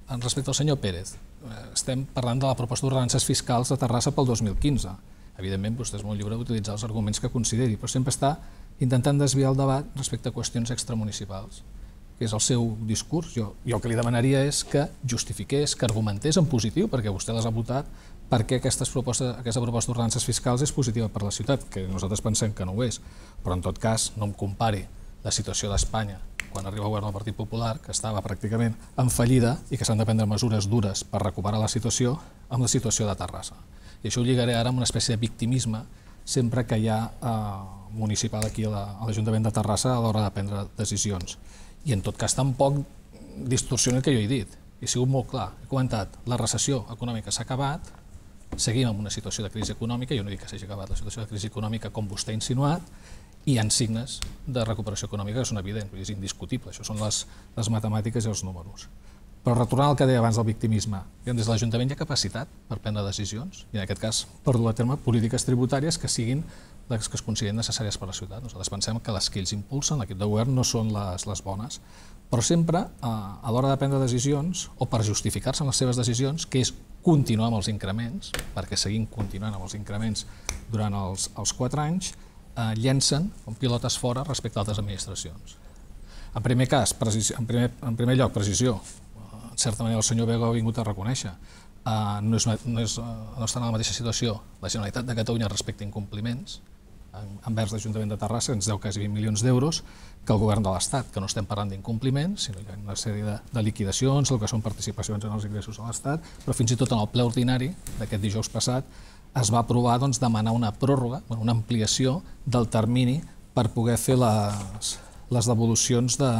en respecte al senyor Pérez, eh, estem parlant de la proposta d'ordenances fiscals de Terrassa pel 2015. Evidentment, vostè és molt lliure d'utilitzar els arguments que consideri, però sempre està intentant desviar el debat respecte a qüestions extramunicipals que és el seu discurs. Jo, jo el que li demanaria és que justifiqués, que argumentés en positiu, perquè vostè les ha votat, perquè aquestes propostes, aquesta proposta d'ordenances fiscals és positiva per la ciutat, que nosaltres pensem que no ho és. Però en tot cas, no em compari la situació d'Espanya quan arriba el govern del Partit Popular, que estava pràcticament en fallida i que s'han de prendre mesures dures per recuperar la situació, amb la situació de Terrassa. I això ho lligaré ara amb una espècie de victimisme sempre que hi ha eh, municipal aquí a l'Ajuntament de Terrassa a l'hora de prendre decisions. I en tot cas tampoc distorsiona el que jo he dit. He sigut molt clar. He comentat, la recessió econòmica s'ha acabat, seguim amb una situació de crisi econòmica, jo no dic que s'hagi acabat la situació de crisi econòmica com vostè ha insinuat, hi ha signes de recuperació econòmica que són evidents, és indiscutible, això són les, les matemàtiques i els números. Però retornant al que deia abans del victimisme, des de l'Ajuntament hi ha capacitat per prendre decisions, i en aquest cas per dur a terme polítiques tributàries que siguin les que es consideren necessàries per a la ciutat. Nosaltres pensem que les que ells impulsen, l'equip de govern, no són les, les bones, però sempre a, a l'hora de prendre decisions, o per justificar-se en les seves decisions, que és continuar amb els increments, perquè seguim continuant amb els increments durant els, els 4 anys, eh, llencen pilotes fora respecte a altres administracions. En primer cas, en primer, en primer lloc, precisió. En certa manera el senyor Vega ha vingut a reconèixer. Eh, no, és, no, és, eh, no està en la mateixa situació la Generalitat de Catalunya respecte a incompliments, envers l'Ajuntament de Terrassa, ens deu quasi 20 milions d'euros, que el govern de l'Estat, que no estem parlant d'incompliments, sinó que hi ha una sèrie de, de liquidacions, el que són participacions en els ingressos de l'Estat, però fins i tot en el ple ordinari d'aquest dijous passat es va aprovar doncs, demanar una pròrroga, una ampliació del termini per poder fer les, les devolucions de,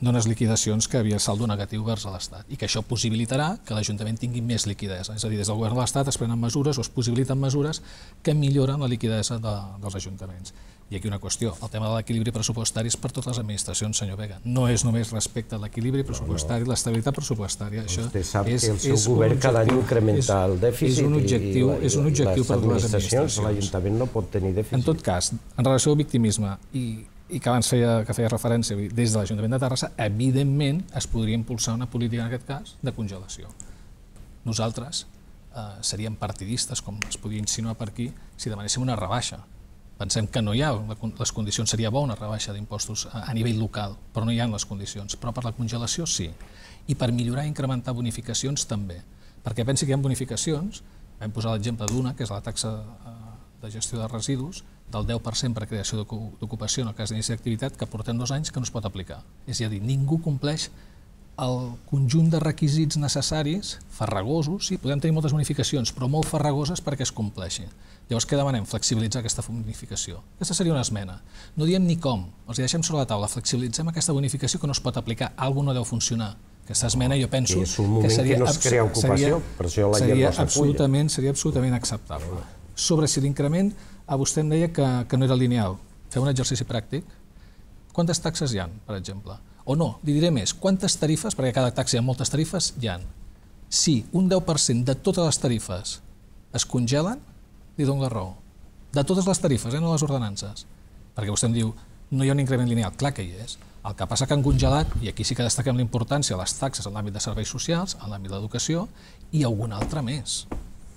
d'unes liquidacions que havia saldo negatiu vers l'Estat i que això possibilitarà que l'Ajuntament tingui més liquidesa. És a dir, des del govern de l'Estat es prenen mesures o es possibiliten mesures que milloren la liquidesa de, dels ajuntaments. I aquí una qüestió, el tema de l'equilibri pressupostari és per totes les administracions, senyor Vega. No és només respecte a l'equilibri pressupostari, l'estabilitat pressupostària. Això Vostè sap és, que el seu govern cada any incrementa el dèficit és un objectiu, i, la, és un objectiu les per les administracions. l'Ajuntament no pot tenir dèficit. En tot cas, en relació al victimisme i, i que abans feia, que feia referència des de l'Ajuntament de Terrassa, evidentment es podria impulsar una política, en aquest cas, de congelació. Nosaltres eh, seríem partidistes, com es podia insinuar per aquí, si demanéssim una rebaixa. Pensem que no hi ha, les condicions, seria bo una rebaixa d'impostos a, a nivell local, però no hi ha les condicions. Però per la congelació sí. I per millorar i incrementar bonificacions també. Perquè pensi que hi ha bonificacions, vam posar l'exemple d'una, que és la taxa eh, de gestió de residus, del 10% per creació d'ocu- d'ocupació en el cas d'inici d'activitat, que portem dos anys que no es pot aplicar. És a dir, ningú compleix el conjunt de requisits necessaris, farragosos, sí, podem tenir moltes bonificacions, però molt farragoses perquè es compleixin. Llavors, què demanem? Flexibilitzar aquesta bonificació. Aquesta seria una esmena. No diem ni com, els deixem sobre la taula, flexibilitzem aquesta bonificació que no es pot aplicar, alguna no deu funcionar. Aquesta esmena jo penso que és un moment que no es crea ocupació, per això la gent seria absolutament, seria absolutament acceptable. Sobre si l'increment, a vostè em deia que, que no era lineal. Feu un exercici pràctic. Quantes taxes hi han, per exemple? O no, li diré més, quantes tarifes, perquè cada taxa hi ha moltes tarifes, hi han. Si un 10% de totes les tarifes es congelen, li dono la raó. De totes les tarifes, eh, no les ordenances. Perquè vostè em diu, no hi ha un increment lineal. Clar que hi és. El que passa que han congelat, i aquí sí que destaquem la importància les taxes en l'àmbit de serveis socials, en l'àmbit de l'educació, i alguna altra més.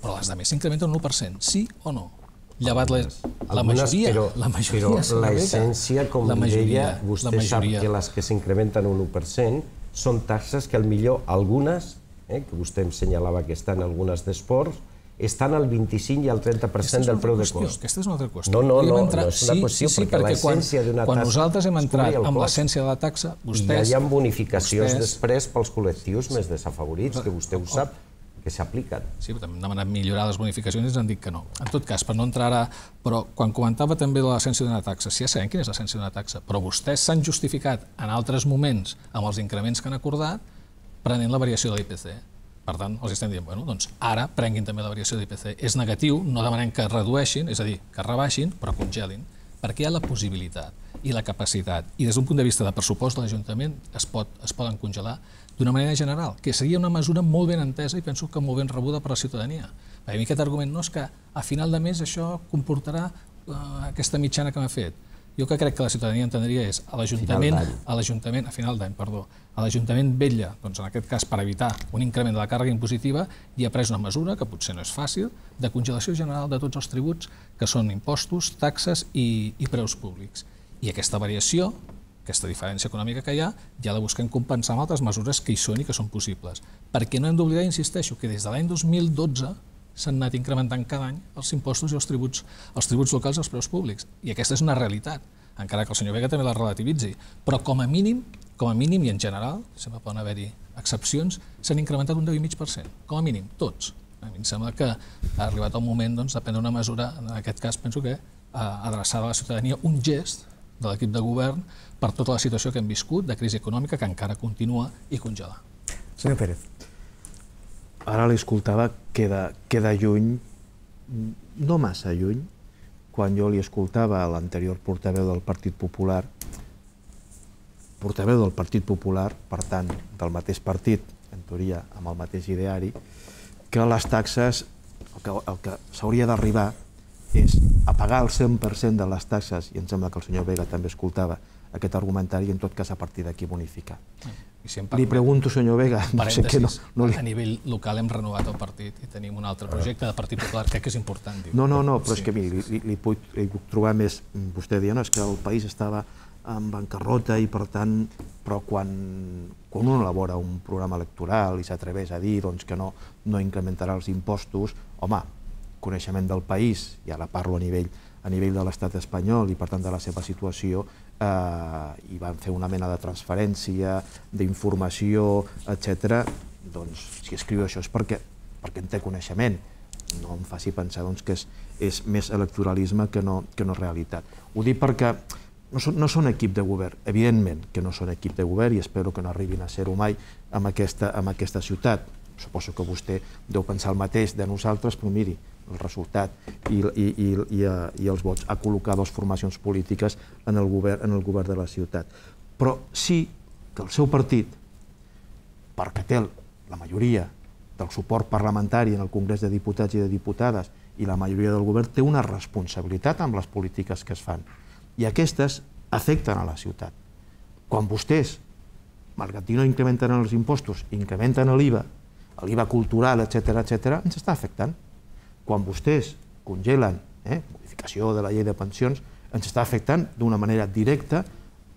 Però les de més s'incrementen un 1%, sí o no? Llevat la, la Algunes, majoria, però, la majoria, però senyor la Vega. essència, com la majoria, deia, vostè la sap que les que s'incrementen un 1% són taxes que al millor algunes, eh, que vostè em senyalava que estan algunes d'esports, estan al 25 i al 30% Aquesta és del preu de cost. Aquesta és una altra qüestió. No, no, no, entrar- no és una qüestió, perquè l'essència d'una quan taxa nosaltres hem entrat amb l'essència de la taxa, I ja vostès... hi ha bonificacions vostès- després pels col·lectius més desafavorits, que vostè ho sap, que s'apliquen. Sí, però també hem demanat millorar les bonificacions i ens han dit que no. En tot cas, per no entrar ara... Però quan comentava també de l'essència d'una taxa, sí, ja sabem quina és l'essència d'una taxa, però vostès s'han justificat en altres moments amb els increments que han acordat prenent la variació de l'IPC. Per tant, els estem dient, bueno, doncs ara prenguin també la variació de l'IPC. És negatiu, no demanem que redueixin, és a dir, que rebaixin, però congelin, perquè hi ha la possibilitat i la capacitat. I des d'un punt de vista de pressupost de l'Ajuntament es, pot, es poden congelar d'una manera general, que seria una mesura molt ben entesa i penso que molt ben rebuda per la ciutadania. A mi aquest argument no és que a final de mes això comportarà eh, aquesta mitjana que m'ha fet. Jo que crec que la ciutadania entendria és a l'Ajuntament, a l'Ajuntament, a final d'any, perdó, a l'Ajuntament vetlla, doncs en aquest cas per evitar un increment de la càrrega impositiva i ha pres una mesura, que potser no és fàcil, de congelació general de tots els tributs, que són impostos, taxes i, i preus públics. I aquesta variació, aquesta diferència econòmica que hi ha, ja la busquem compensar amb altres mesures que hi són i que són possibles. Perquè no hem d'oblidar, insisteixo, que des de l'any 2012 s'han anat incrementant cada any els impostos i els tributs, els tributs locals i els preus públics. I aquesta és una realitat, encara que el senyor Vega també la relativitzi. Però com a mínim, com a mínim i en general, sempre poden haver-hi excepcions, s'han incrementat un 10,5%, com a mínim, tots. A mi em sembla que ha arribat el moment doncs, de prendre una mesura, en aquest cas penso que eh, adreçada a la ciutadania, un gest de l'equip de govern per tota la situació que hem viscut, de crisi econòmica que encara continua i congela. Senyor Pérez. Ara l'escoltava, queda, queda lluny, no massa lluny, quan jo li escoltava a l'anterior portaveu del Partit Popular, portaveu del Partit Popular, per tant, del mateix partit, en teoria amb el mateix ideari, que les taxes, el que, el que s'hauria d'arribar és a pagar el 100% de les taxes, i em sembla que el senyor Vega també escoltava aquest argumentari, i en tot cas a partir d'aquí bonificar. I si em Li pregunto, senyor Vega, no sé què no, no li... a nivell local hem renovat el partit i tenim un altre projecte de Partit Popular, crec que és important dir No, no, no, però és que miri, li, li, li, puc, li puc trobar més... Vostè deia, no, és que el país estava en bancarrota i per tant, però quan, quan un elabora un programa electoral i s'atreveix a dir doncs, que no, no incrementarà els impostos, home, coneixement del país, i ara parlo a nivell, a nivell de l'estat espanyol i per tant de la seva situació, eh, i van fer una mena de transferència, d'informació, etc. doncs si escriu això és perquè, perquè en té coneixement, no em faci pensar doncs, que és, és més electoralisme que no, que no realitat. Ho dic perquè no són, no són equip de govern, evidentment que no són equip de govern i espero que no arribin a ser-ho mai amb aquesta, amb aquesta ciutat. Suposo que vostè deu pensar el mateix de nosaltres, però miri, el resultat i, i, i, i, i els vots a col·locar dues formacions polítiques en el, govern, en el govern de la ciutat. Però sí que el seu partit, perquè té la majoria del suport parlamentari en el Congrés de Diputats i de Diputades i la majoria del govern, té una responsabilitat amb les polítiques que es fan. I aquestes afecten a la ciutat. Quan vostès, malgrat que no incrementen els impostos, incrementen l'IVA, l'IVA cultural, etc etc, ens està afectant. Quan vostès congelen eh, modificació de la llei de pensions, ens està afectant d'una manera directa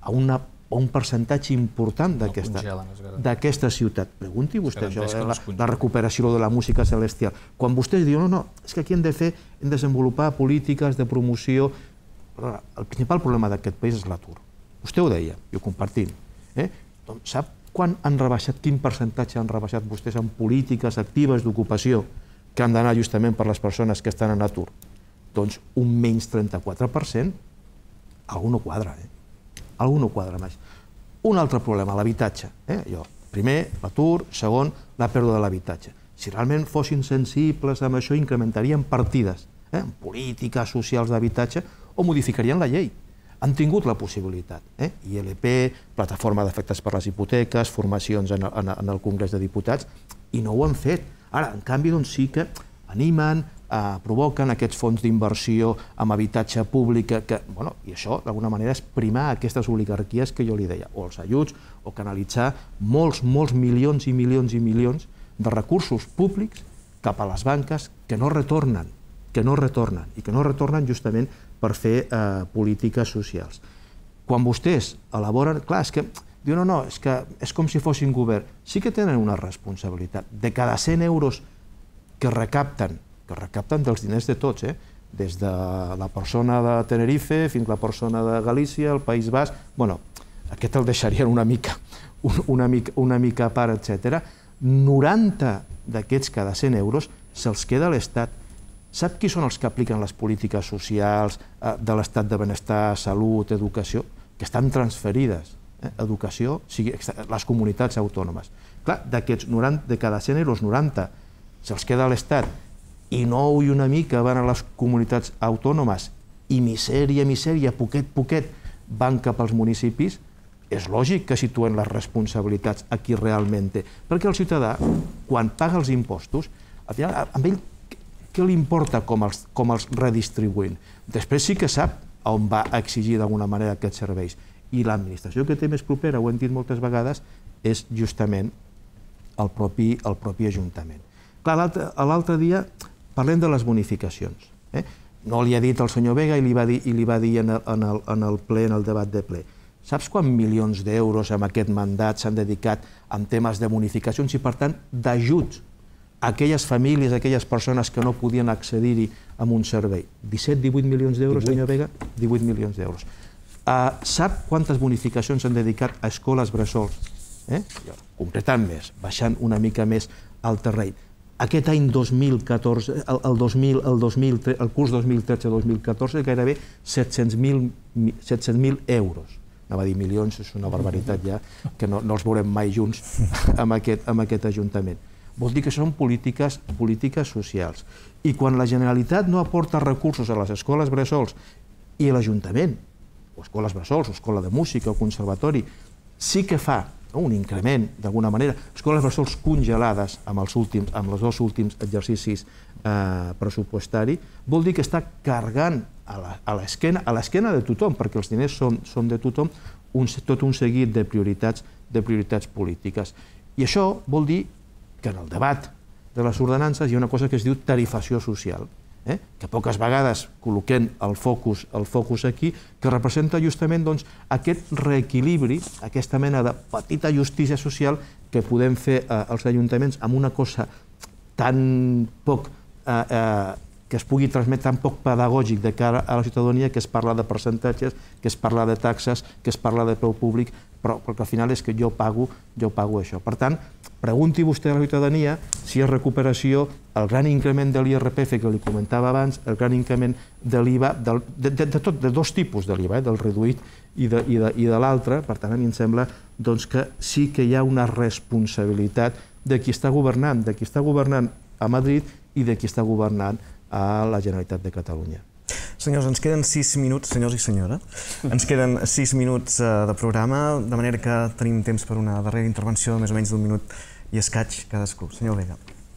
a una a un percentatge important d'aquesta ciutat. Pregunti vostè això, eh, la, la recuperació de la música celestial. Quan vostès diuen, no, no, és que aquí hem de fer, hem de desenvolupar polítiques de promoció... El principal problema d'aquest país és l'atur. Vostè ho deia, i ho compartim. Eh? Doncs sap quan han rebaixat, quin percentatge han rebaixat vostès en polítiques actives d'ocupació que han d'anar justament per les persones que estan en atur? Doncs un menys 34%. Algú no quadra, eh? algú no quadra més. Un altre problema, l'habitatge. Eh? Jo, primer, l'atur, segon, la pèrdua de l'habitatge. Si realment fossin sensibles amb això, incrementarien partides eh? en polítiques socials d'habitatge o modificarien la llei. Han tingut la possibilitat. Eh? ILP, plataforma d'efectes per les hipoteques, formacions en, en, en el Congrés de Diputats, i no ho han fet. Ara, en canvi, doncs sí que animen, eh, provoquen aquests fons d'inversió amb habitatge públic, que, bueno, i això d'alguna manera és primar aquestes oligarquies que jo li deia, o els ajuts, o canalitzar molts, molts milions i milions i milions de recursos públics cap a les banques que no retornen, que no retornen, i que no retornen justament per fer eh, polítiques socials. Quan vostès elaboren... Clar, és que diu, no, no, és que és com si fossin govern. Sí que tenen una responsabilitat. De cada 100 euros que recapten que recapten dels diners de tots, eh? des de la persona de Tenerife fins a la persona de Galícia, el País Basc... bueno, aquest el deixarien una mica, una mica, una mica a part, etc. 90 d'aquests cada 100 euros se'ls queda l'Estat. Sap qui són els que apliquen les polítiques socials eh, de l'estat de benestar, salut, educació? Que estan transferides. Eh? Educació, sigui, les comunitats autònomes. Clar, d'aquests 90, de cada 100 euros, 90 se'ls queda l'Estat i nou i una mica van a les comunitats autònomes i misèria, misèria, poquet, poquet, van cap als municipis, és lògic que situen les responsabilitats a qui realment té. Perquè el ciutadà, quan paga els impostos, al final, amb ell què li importa com els, com els redistribuïn? Després sí que sap on va exigir d'alguna manera aquests serveis. I l'administració que té més propera, ho hem dit moltes vegades, és justament el propi, el propi Ajuntament. Clar, l'altre dia Parlem de les bonificacions. Eh? No li ha dit el senyor Vega i li va dir, i li va dir en, el, en, el, en el ple, en el debat de ple. Saps quants milions d'euros amb aquest mandat s'han dedicat en temes de bonificacions i, per tant, d'ajuts aquelles famílies, aquelles persones que no podien accedir-hi a un servei? 17-18 milions d'euros, senyor Vega? 18 milions d'euros. Uh, sap quantes bonificacions s'han dedicat a escoles bressols? Eh? Concretant més, baixant una mica més al terreny aquest any 2014, el, el, 2000, el, 2000, el curs 2013-2014, gairebé 700.000 700 euros. Anava a dir milions, és una barbaritat ja, que no, no els veurem mai junts amb aquest, amb aquest Ajuntament. Vol dir que són polítiques, polítiques socials. I quan la Generalitat no aporta recursos a les escoles bressols i l'Ajuntament, o escoles bressols, o escola de música, o conservatori, sí que fa un increment, d'alguna manera, escoles bressols congelades amb els, últims, amb els dos últims exercicis eh, pressupostari, vol dir que està carregant a l'esquena a l'esquena de tothom, perquè els diners són, són de tothom, un, tot un seguit de prioritats, de prioritats polítiques. I això vol dir que en el debat de les ordenances hi ha una cosa que es diu tarifació social eh? que poques vegades col·loquem el focus, el focus aquí, que representa justament doncs, aquest reequilibri, aquesta mena de petita justícia social que podem fer eh, els ajuntaments amb una cosa tan poc eh, eh, que es pugui transmetre tan poc pedagògic de cara a la ciutadania, que es parla de percentatges, que es parla de taxes, que es parla de preu públic, però perquè al final és que jo pago, jo pago això. Per tant, pregunti vostè a la ciutadania si és recuperació el gran increment de l'IRPF que li comentava abans, el gran increment de l'IVA, de, de, de, tot, de dos tipus de l'IVA, eh, del reduït i de, i de, i de l'altre, per tant a mi em sembla doncs, que sí que hi ha una responsabilitat de qui està governant, de qui està governant a Madrid i de qui està governant a la Generalitat de Catalunya. Senyors, ens queden sis minuts, senyors i senyora, ens queden sis minuts eh, de programa, de manera que tenim temps per una darrera intervenció de més o menys d'un minut i escaig cadascú. Senyor Vega.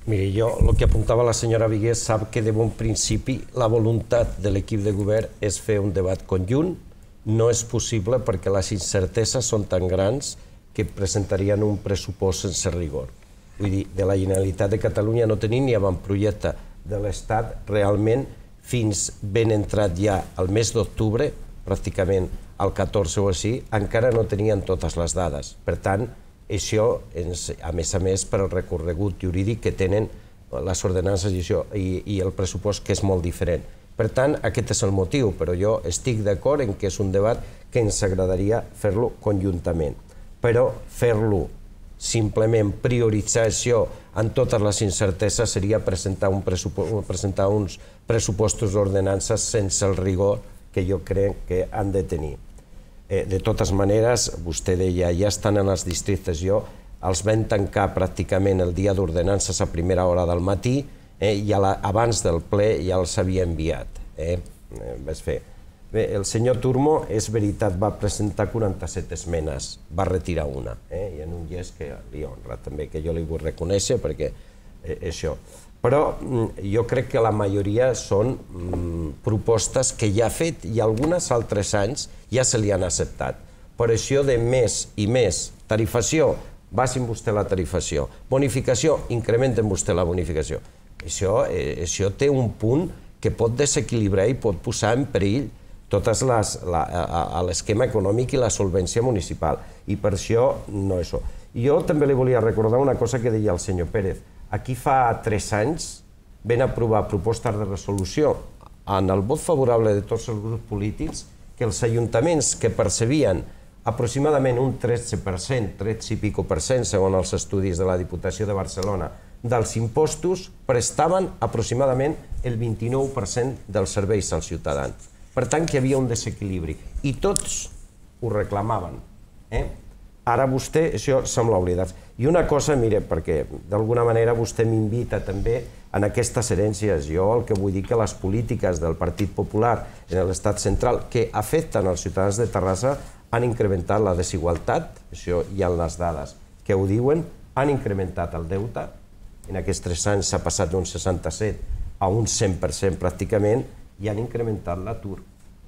Miri, jo el que apuntava la senyora Vigués sap que de bon principi la voluntat de l'equip de govern és fer un debat conjunt. No és possible perquè les incerteses són tan grans que presentarien un pressupost sense rigor. Vull dir, de la Generalitat de Catalunya no tenim ni avantprojecte de l'Estat realment fins ben entrat ja al mes d'octubre, pràcticament al 14 o així, encara no tenien totes les dades. Per tant, això, ens, a més a més, per al recorregut jurídic que tenen les ordenances i, això, i, i el pressupost, que és molt diferent. Per tant, aquest és el motiu, però jo estic d'acord en que és un debat que ens agradaria fer-lo conjuntament. Però fer-lo simplement prioritzar això en totes les incerteses seria presentar, un presentar uns pressupostos d'ordenances sense el rigor que jo crec que han de tenir. Eh, de totes maneres, vostè deia, ja estan en els districtes. Jo els vam tancar pràcticament el dia d'ordenances a primera hora del matí eh, i a la, abans del ple ja els havia enviat. Eh? eh vas fer Bé, el senyor Turmo, és veritat, va presentar 47 esmenes, va retirar una, eh? i en un gest que li honra també, que jo li vull reconèixer, perquè eh, això. Però mm, jo crec que la majoria són mm, propostes que ja ha fet i algunes altres anys ja se li han acceptat. Per això de més i més tarifació, basin vostè la tarifació. Bonificació, incrementen vostè la bonificació. Això, eh, això té un punt que pot desequilibrar i pot posar en perill totes les, l'esquema econòmic i la solvència municipal. I per això no és. Jo també li volia recordar una cosa que deia el senyor Pérez. Aquí fa tres anys ven aprovar propostes de resolució en el vot favorable de tots els grups polítics que els ajuntaments que percebien aproximadament un 13%, 13 i pico per cent, segons els estudis de la Diputació de Barcelona, dels impostos prestaven aproximadament el 29% dels serveis als ciutadans. Per tant, que hi havia un desequilibri. I tots ho reclamaven. Eh? Ara vostè, això sembla oblidat. I una cosa, mire, perquè d'alguna manera vostè m'invita també en aquestes herències. Jo el que vull dir que les polítiques del Partit Popular en l'estat central que afecten els ciutadans de Terrassa han incrementat la desigualtat, això hi ha les dades que ho diuen, han incrementat el deute, en aquests tres anys s'ha passat d'un 67 a un 100% pràcticament, i han incrementat l'atur.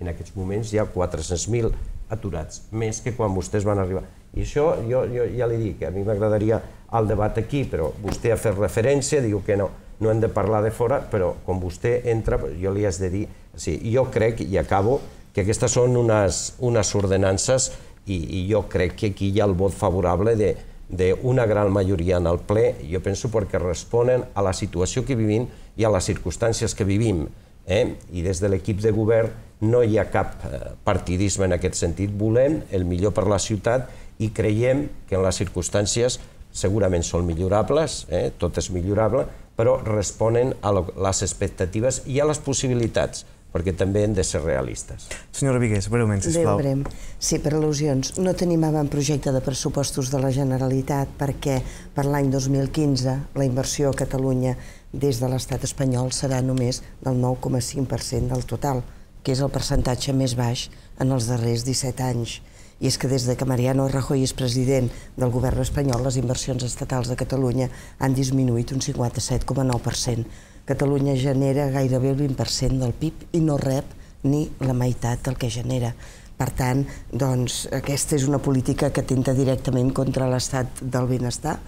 En aquests moments hi ha 400.000 aturats, més que quan vostès van arribar. I això jo, jo ja li dic, a mi m'agradaria el debat aquí, però vostè ha fet referència, diu que no, no hem de parlar de fora, però quan vostè entra, jo li has de dir... Sí, jo crec, i acabo, que aquestes són unes, unes ordenances i, i jo crec que aquí hi ha el vot favorable de, d'una gran majoria en el ple, jo penso perquè responen a la situació que vivim i a les circumstàncies que vivim. Eh? I des de l'equip de govern no hi ha cap eh, partidisme en aquest sentit. Volem el millor per la ciutat i creiem que en les circumstàncies segurament són millorables, eh? tot és millorable, però responen a les expectatives i a les possibilitats perquè també hem de ser realistes. Senyora Vigués, breument, sisplau. Breu, breu. Sí, per al·lusions. No tenim avant projecte de pressupostos de la Generalitat perquè per l'any 2015 la inversió a Catalunya des de l'estat espanyol serà només del 9,5% del total, que és el percentatge més baix en els darrers 17 anys. I és que des de que Mariano Rajoy és president del govern espanyol, les inversions estatals de Catalunya han disminuït un 57,9%. Catalunya genera gairebé el 20% del PIB i no rep ni la meitat del que genera. Per tant, doncs, aquesta és una política que atenta directament contra l'estat del benestar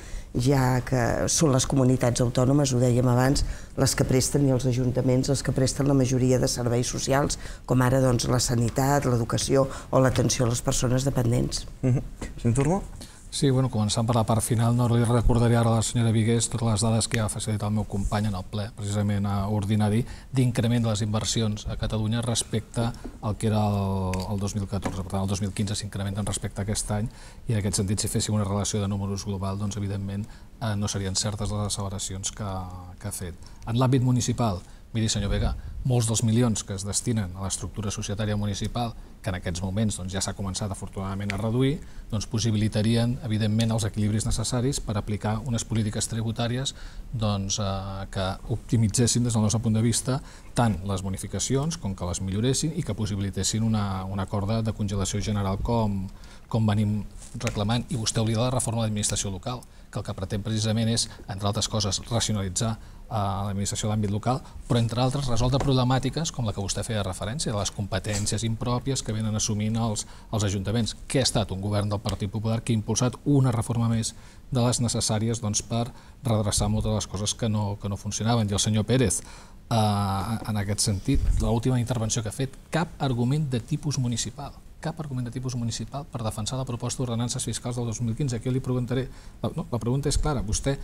ja que són les comunitats autònomes, ho dèiem abans, les que presten i els ajuntaments les que presten la majoria de serveis socials, com ara doncs, la sanitat, l'educació o l'atenció a les persones dependents. Mm -hmm. Senyor Turmo? Sí, bueno, començant per la part final, no li recordaria ara a la senyora Vigués totes les dades que ha facilitat el meu company en el ple, precisament a ordinari, d'increment de les inversions a Catalunya respecte al que era el, el 2014. Per tant, el 2015 s'incrementen respecte a aquest any i en aquest sentit, si féssim una relació de números global, doncs evidentment eh, no serien certes les asseveracions que, que ha fet. En l'àmbit municipal, miri senyor Vega, molts dels milions que es destinen a l'estructura societària municipal, que en aquests moments doncs, ja s'ha començat afortunadament a reduir, doncs, possibilitarien, evidentment, els equilibris necessaris per aplicar unes polítiques tributàries doncs, eh, que optimitzessin, des del nostre punt de vista, tant les bonificacions com que les milloressin i que possibilitessin una, un acord de, congelació general com, com venim reclamant, i vostè oblida la reforma de l'administració local, que el que pretén precisament és, entre altres coses, racionalitzar a l'administració d'àmbit local, però entre altres resoldre problemàtiques com la que vostè feia referència, de les competències impròpies que venen assumint els, els ajuntaments, que ha estat? Un govern del Partit Popular que ha impulsat una reforma més de les necessàries doncs, per redreçar moltes de les coses que no, que no funcionaven. I el senyor Pérez, eh, en aquest sentit, l'última intervenció que ha fet, cap argument de tipus municipal cap argument de tipus municipal per defensar la proposta d'ordenances fiscals del 2015. Aquí li preguntaré, no, la pregunta és clara, vostè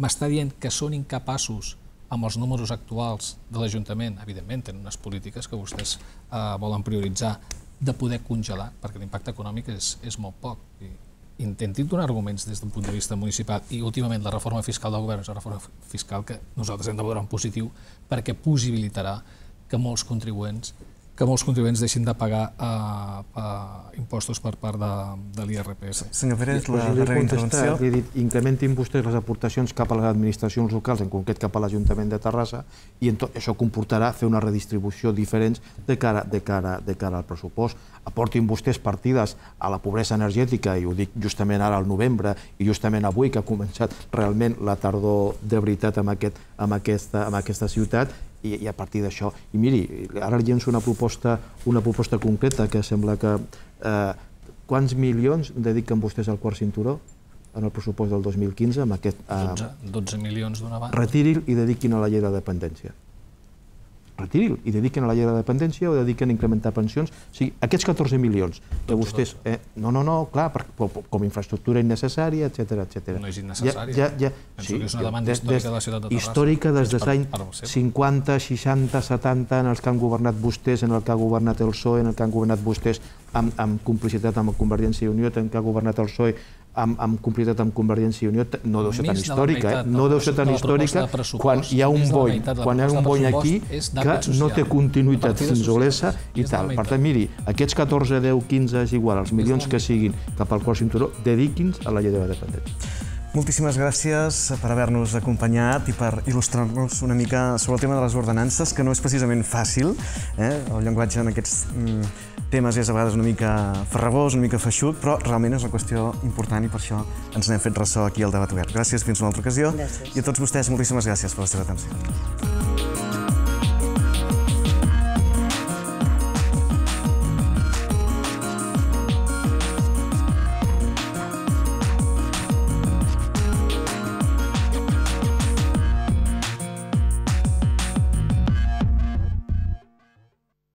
m'està dient que són incapaços amb els números actuals de l'Ajuntament, evidentment tenen unes polítiques que vostès eh, volen prioritzar, de poder congelar, perquè l'impacte econòmic és, és molt poc. I intentin donar arguments des d'un punt de vista municipal i últimament la reforma fiscal del govern és una reforma fiscal que nosaltres hem de veure en positiu perquè possibilitarà que molts contribuents que molts contribuents deixin de pagar uh, uh, impostos per part de, de l'IRPF. Senyor Pérez, la darrera intervenció. He dit, incrementin vostès les aportacions cap a les administracions locals, en concret cap a l'Ajuntament de Terrassa, i això comportarà fer una redistribució diferent de cara, de, cara, de cara al pressupost. Aportin vostès partides a la pobresa energètica, i ho dic justament ara al novembre, i justament avui, que ha començat realment la tardor de veritat amb, aquest, amb, aquesta, amb aquesta ciutat, i, i a partir d'això, i miri, ara llenço una proposta, una proposta concreta que sembla que... Eh, quants milions dediquen vostès al quart cinturó en el pressupost del 2015 amb aquest... Eh, 12, 12 milions d'una banda. Retiri'l i dediquin a la llei de dependència retiri'l i dediquen a la llei de dependència o dediquen a incrementar pensions. O sigui, aquests 14 milions que vostès... Eh, no, no, no, clar, per, com, a infraestructura innecessària, etc etc. No és innecessària. Ja, ja, ja, Penso sí, que és una demanda des, històrica de la ciutat de Terrassa. Històrica des dels per, anys 50, 60, 70, en els que han governat vostès, en el que ha governat el PSOE, en el que han governat vostès amb, amb complicitat amb Convergència i Unió, què ha governat el PSOE amb, amb complicitat amb Convergència i Unió, no deu ser tan històrica, eh? no deu ser tan històrica quan hi ha un bony, quan hi ha un bony aquí que no té continuïtat fins Olesa i tal. Per tant, miri, aquests 14, 10, 15 és igual, els milions que siguin cap al quart cinturó, dediqui'ns a la llei de la dependència. Moltíssimes gràcies per haver-nos acompanyat i per il·lustrar-nos una mica sobre el tema de les ordenances, que no és precisament fàcil. Eh? El llenguatge en aquests mm, temes és a vegades una mica farragós, una mica feixut, però realment és una qüestió important i per això ens n'hem fet ressò aquí al debat obert. Gràcies, fins una altra ocasió. Gràcies. I a tots vostès, moltíssimes gràcies per la seva atenció.